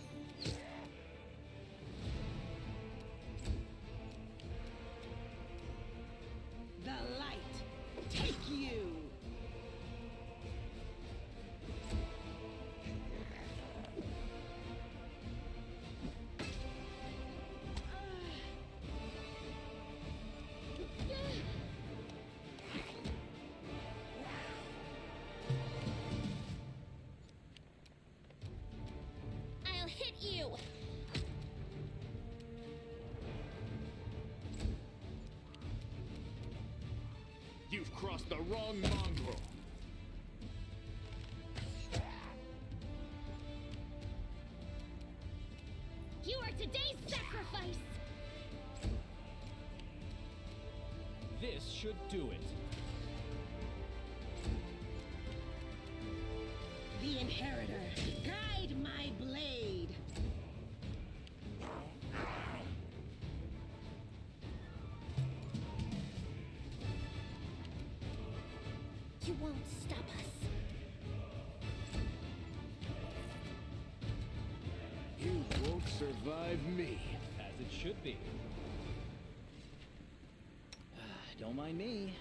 You! You've crossed the wrong mongrel. You are today's sacrifice! This should do it. The Inheritor! You won't stop us. You won't survive me. As it should be. Don't mind me.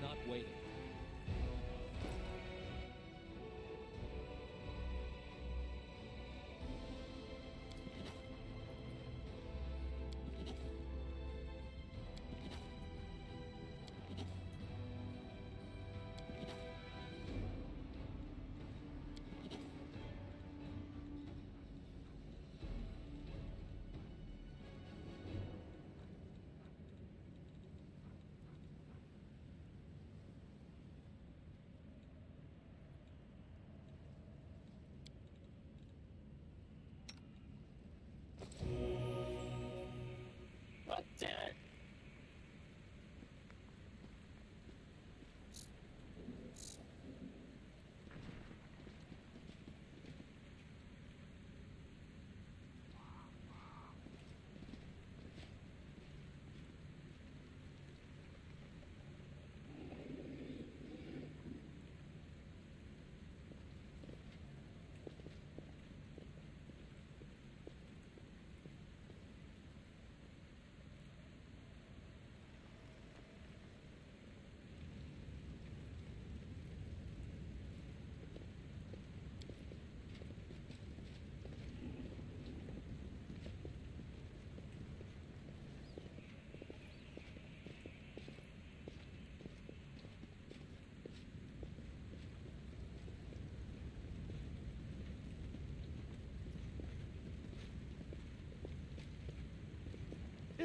not waiting.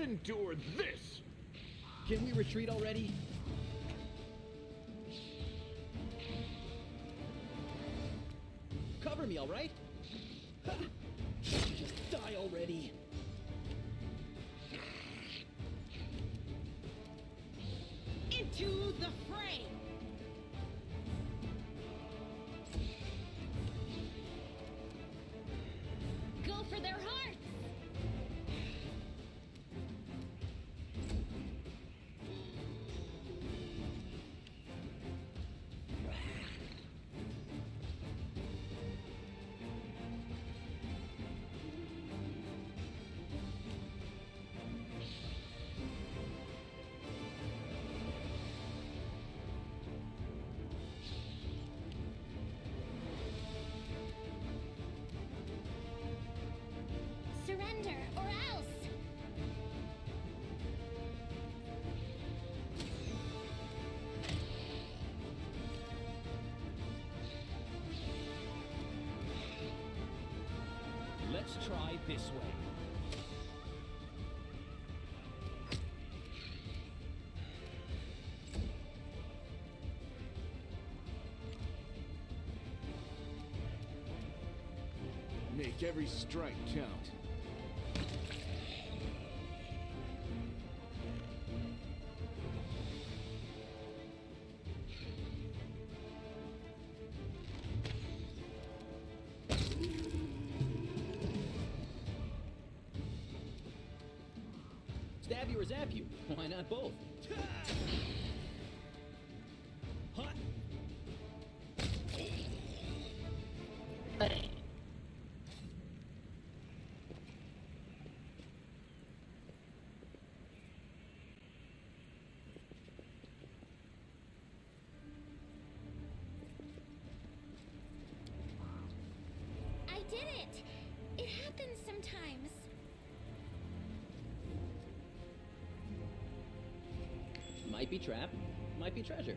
Endure this! Can we retreat already? Cover me, all Surrender or else! Let's try this way. Make every strike count. Not both? I did it! It happens sometimes. Might be trap, might be treasure.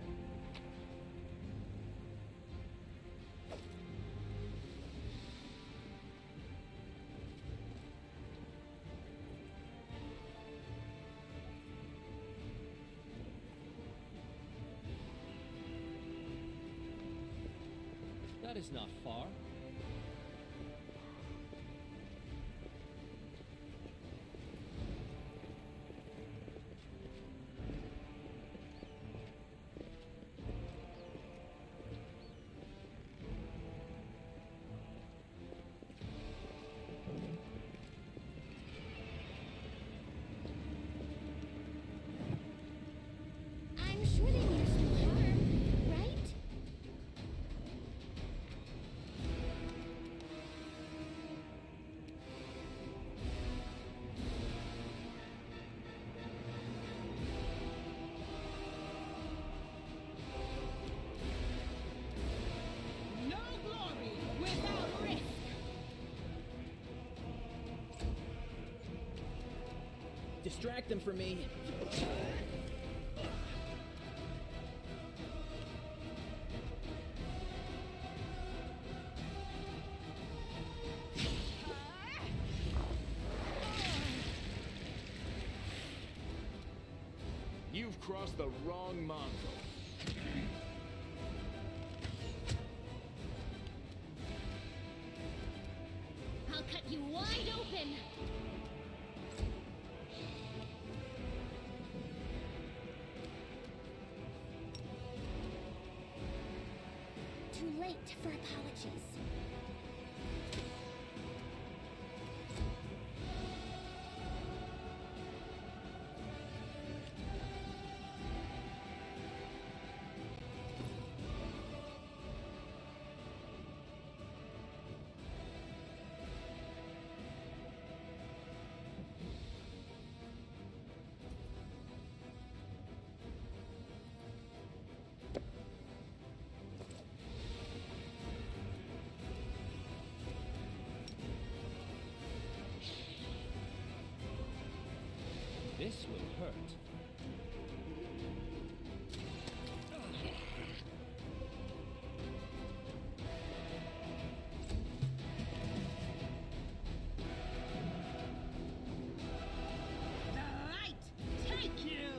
Distract them from me. You've crossed the wrong mongrel. I'll cut you wide open! Too late for apologies. This will hurt. Take you!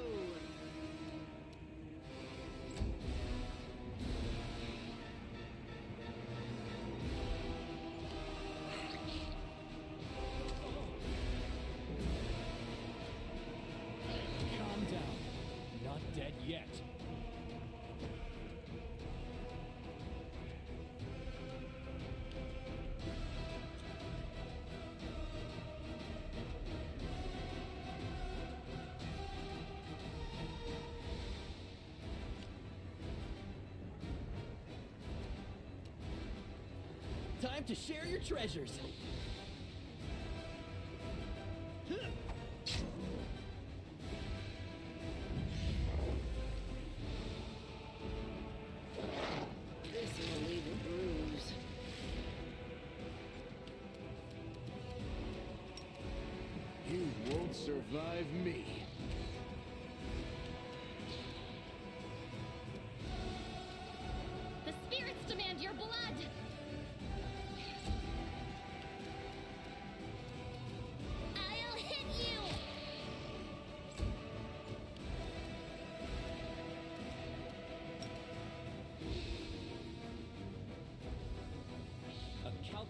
Time to share your treasures.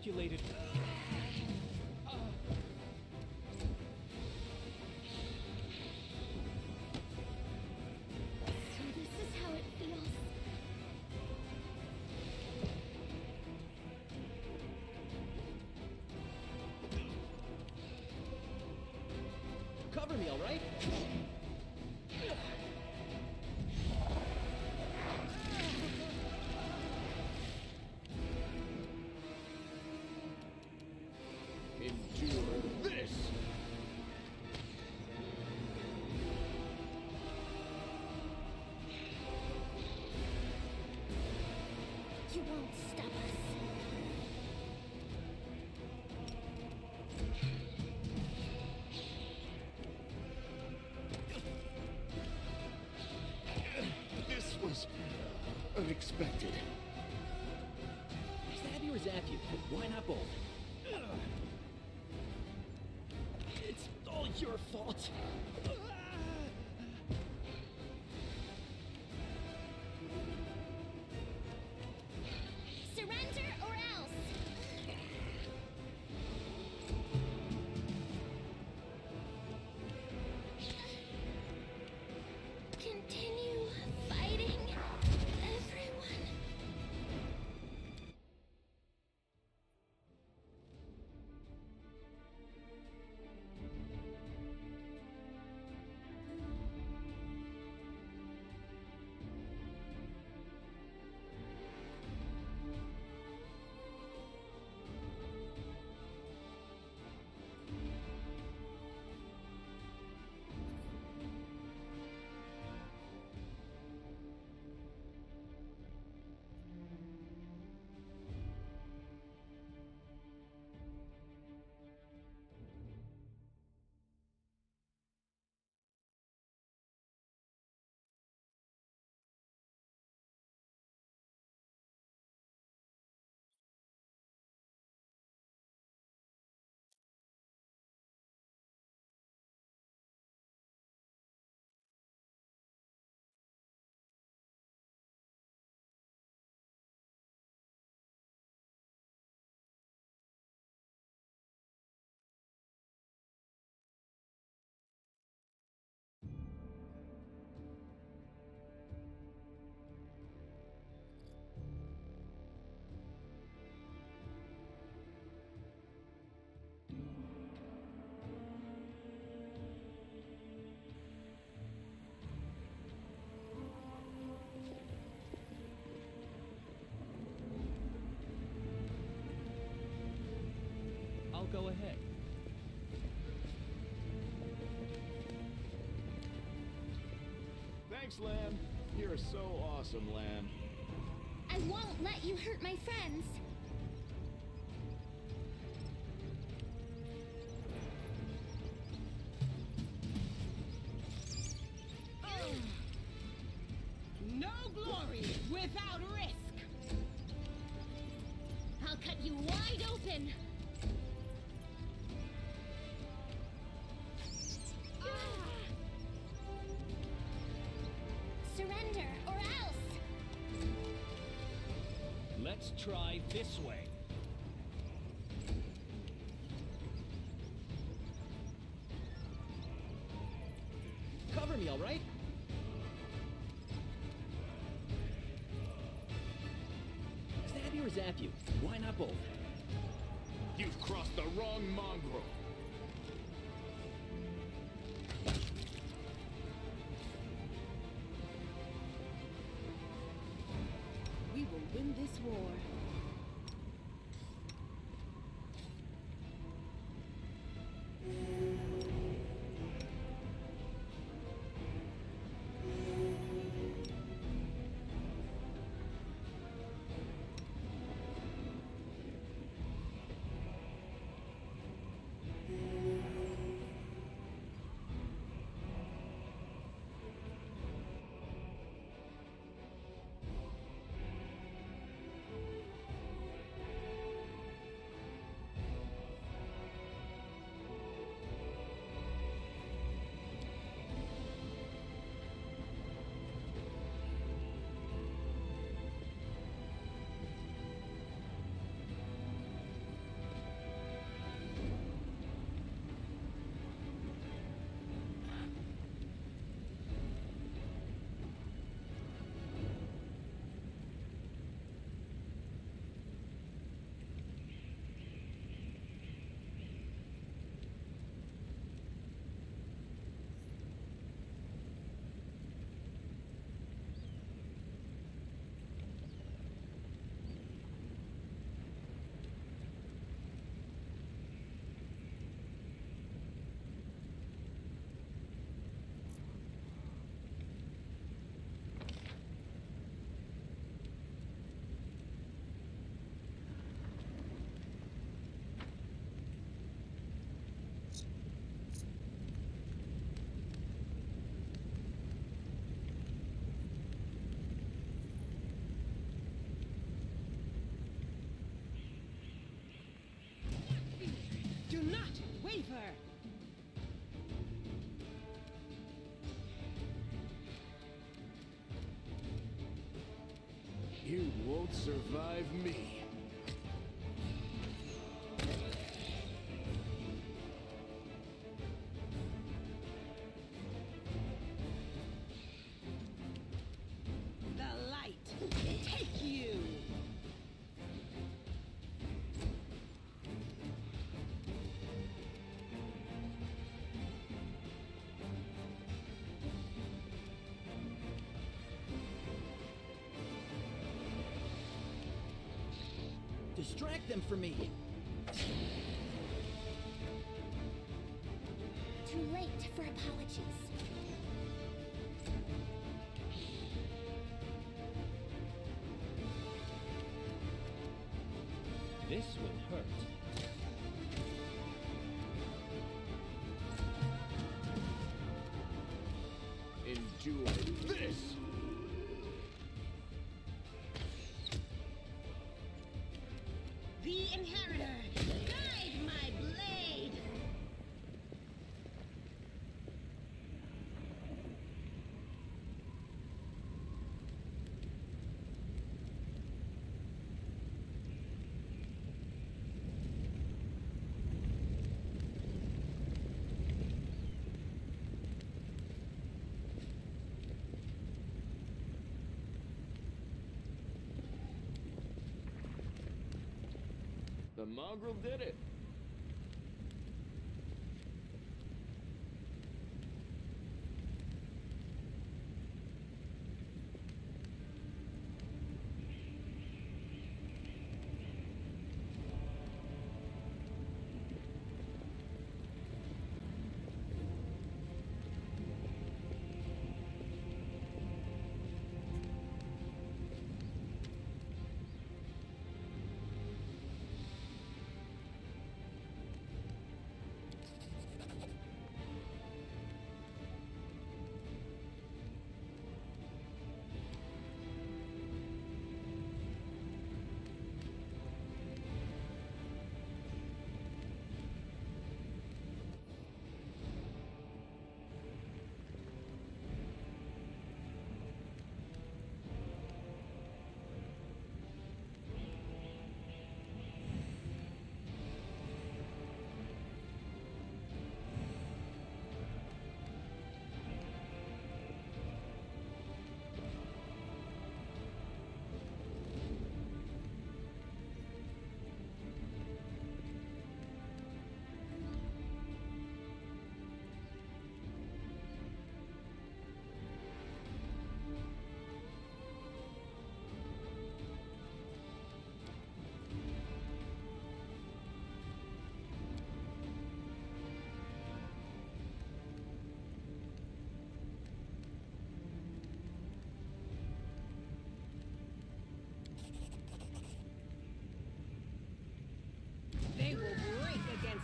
Calculated. So this is how it feels. Cover me, all You won't stop us. This was unexpected. Stab you or zap you? Why not both? It's all your fault. Thanks, Lamb. You're so awesome, Lamb. I won't let you hurt my friends. Try this way. Cover me, all right? Stab you or zap you? Why not both? You've crossed the wrong mongrel. Win You won't survive me. Distract them from me. Too late for apologies. This will hurt. Enjoy this! The mongrel did it.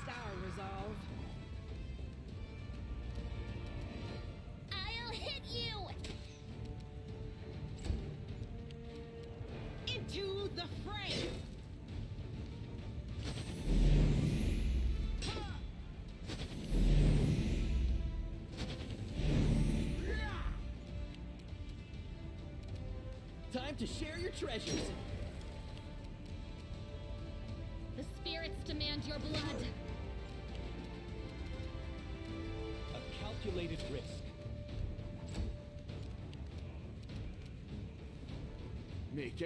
Our resolve. I'll hit you! Into the fray! Time to share your treasures.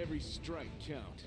Every strike count.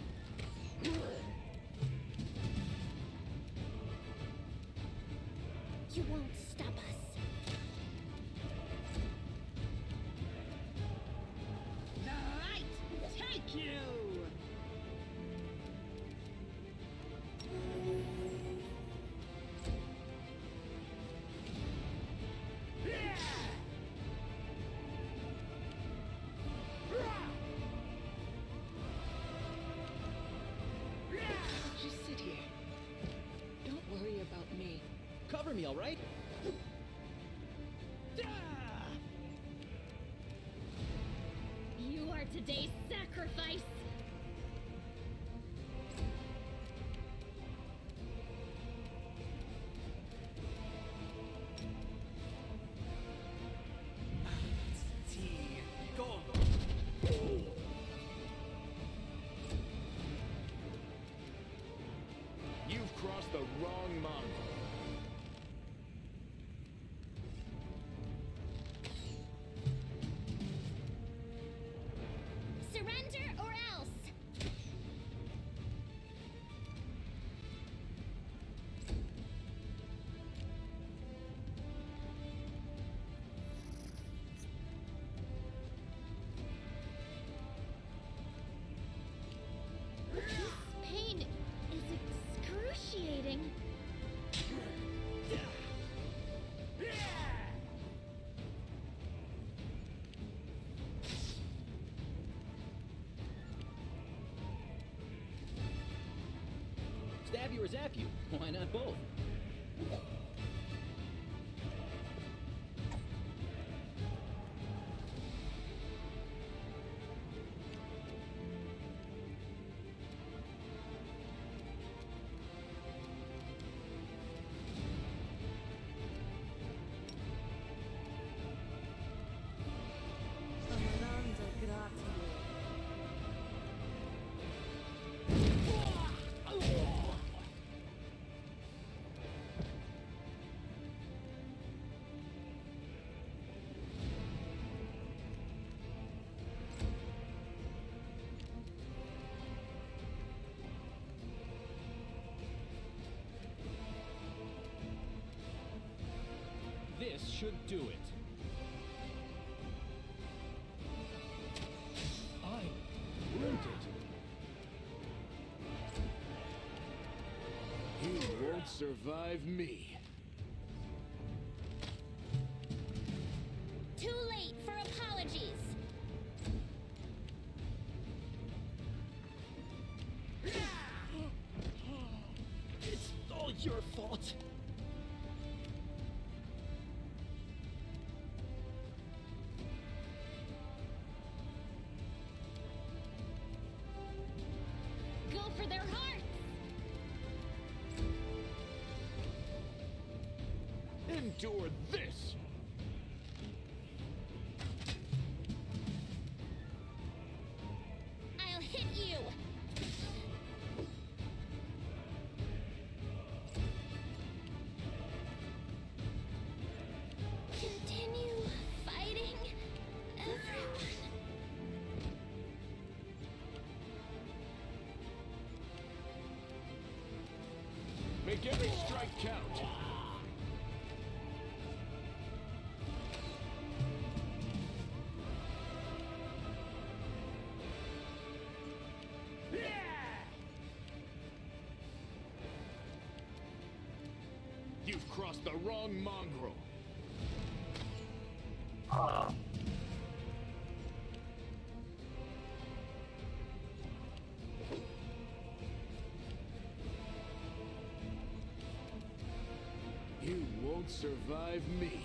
Cover me, Surrender Stab you or zap you? Why not both? This should do it. I'm wounded. You won't survive me. Too late for apologies. It's all your fault. Endure this! I'll hit you. Continue fighting, everyone. Make every strike count! You've crossed the wrong mongrel. You won't survive me.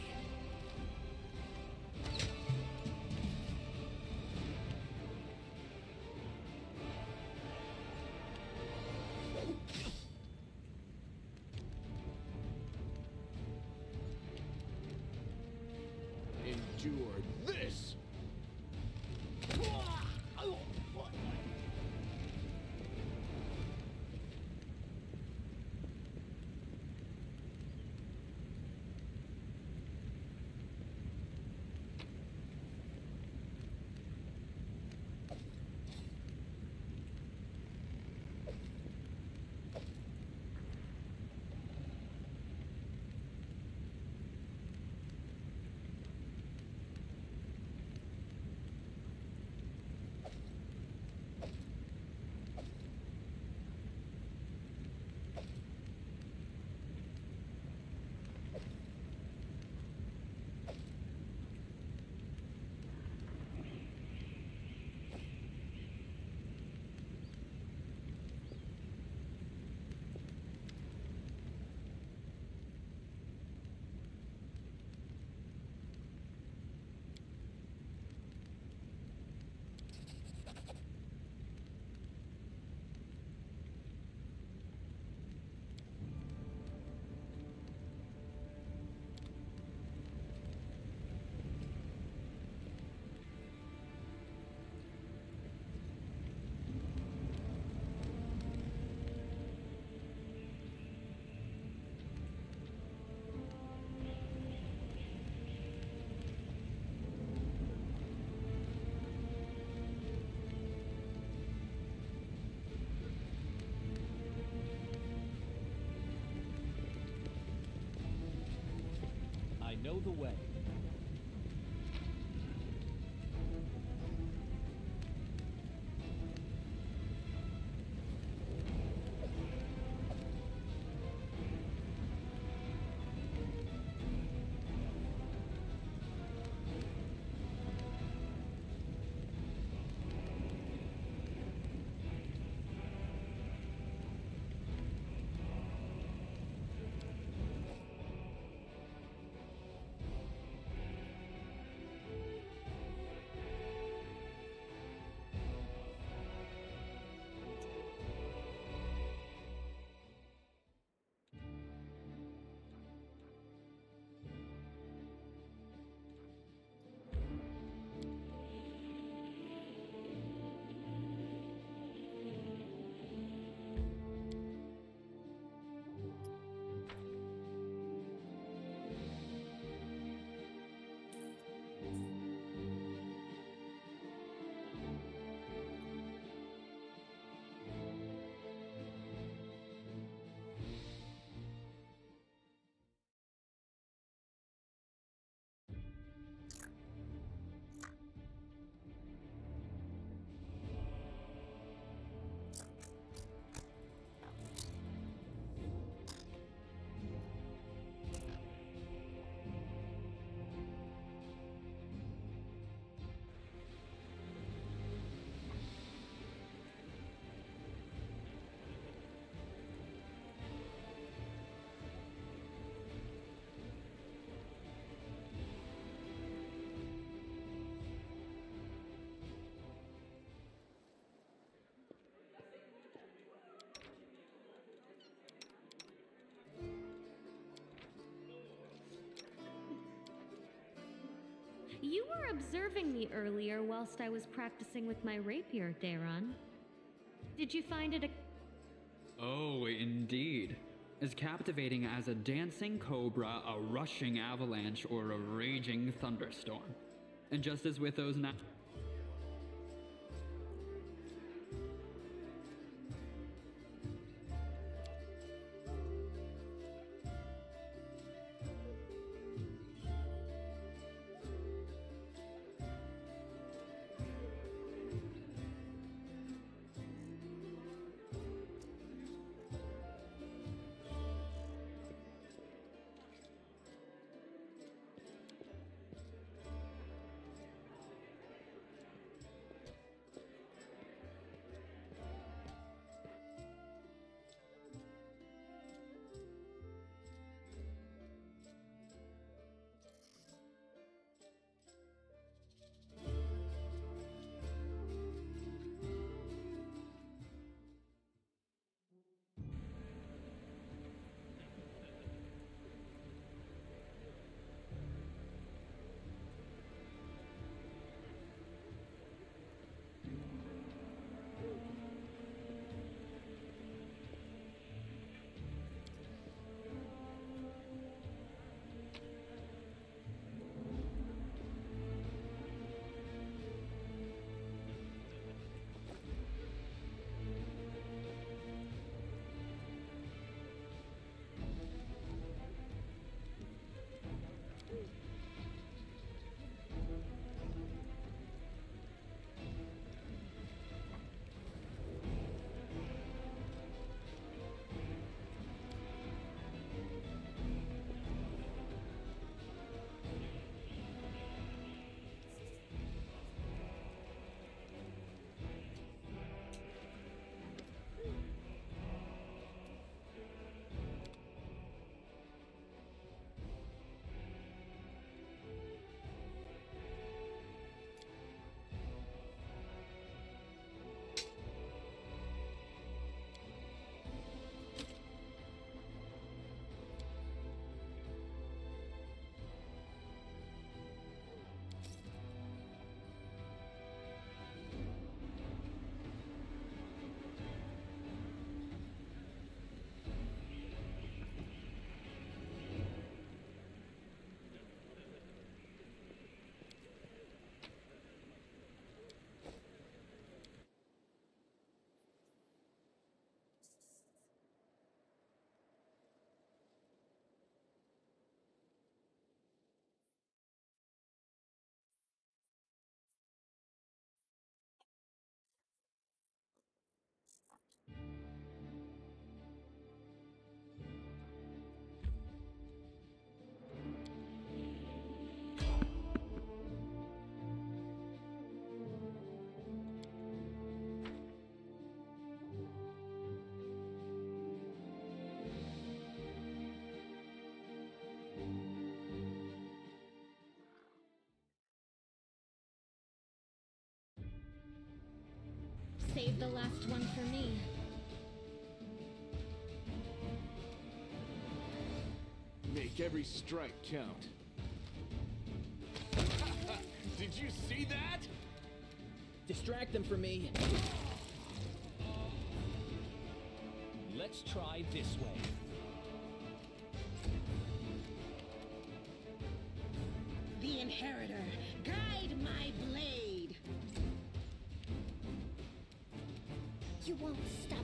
Know the way. You were observing me earlier whilst I was practicing with my rapier, Daeran. Did you find it a Oh, indeed. As captivating as a dancing cobra, a rushing avalanche, or a raging thunderstorm. And just as with those na- Save the last one for me. Make every strike count. Did you see that? Distract them from me. Let's try this way. The Inheritor, You won't stop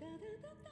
da da da da.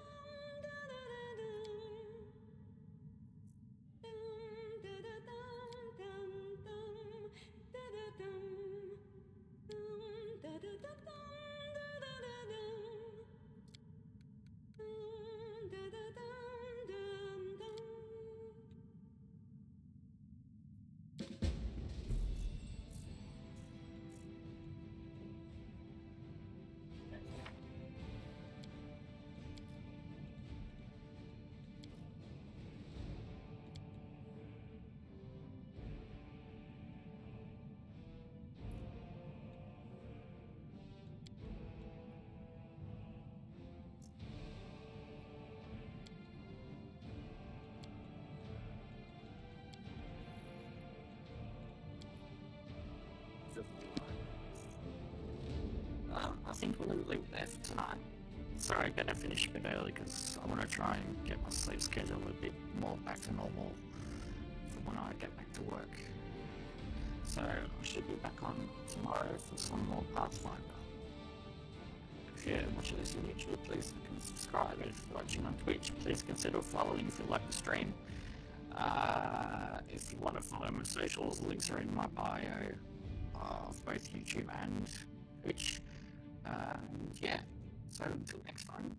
Um, I think we'll leave there for tonight. Sorry, I gotta finish a bit early because I want to try and get my sleep schedule a bit more back to normal when I get back to work. So I should be back on tomorrow for some more Pathfinder. If you're watching this on YouTube, please subscribe. If you're watching on Twitch, please consider following if you like the stream. Uh, if you want to follow my socials, links are in my bio of both YouTube and Twitch. Um, yeah, so until next time.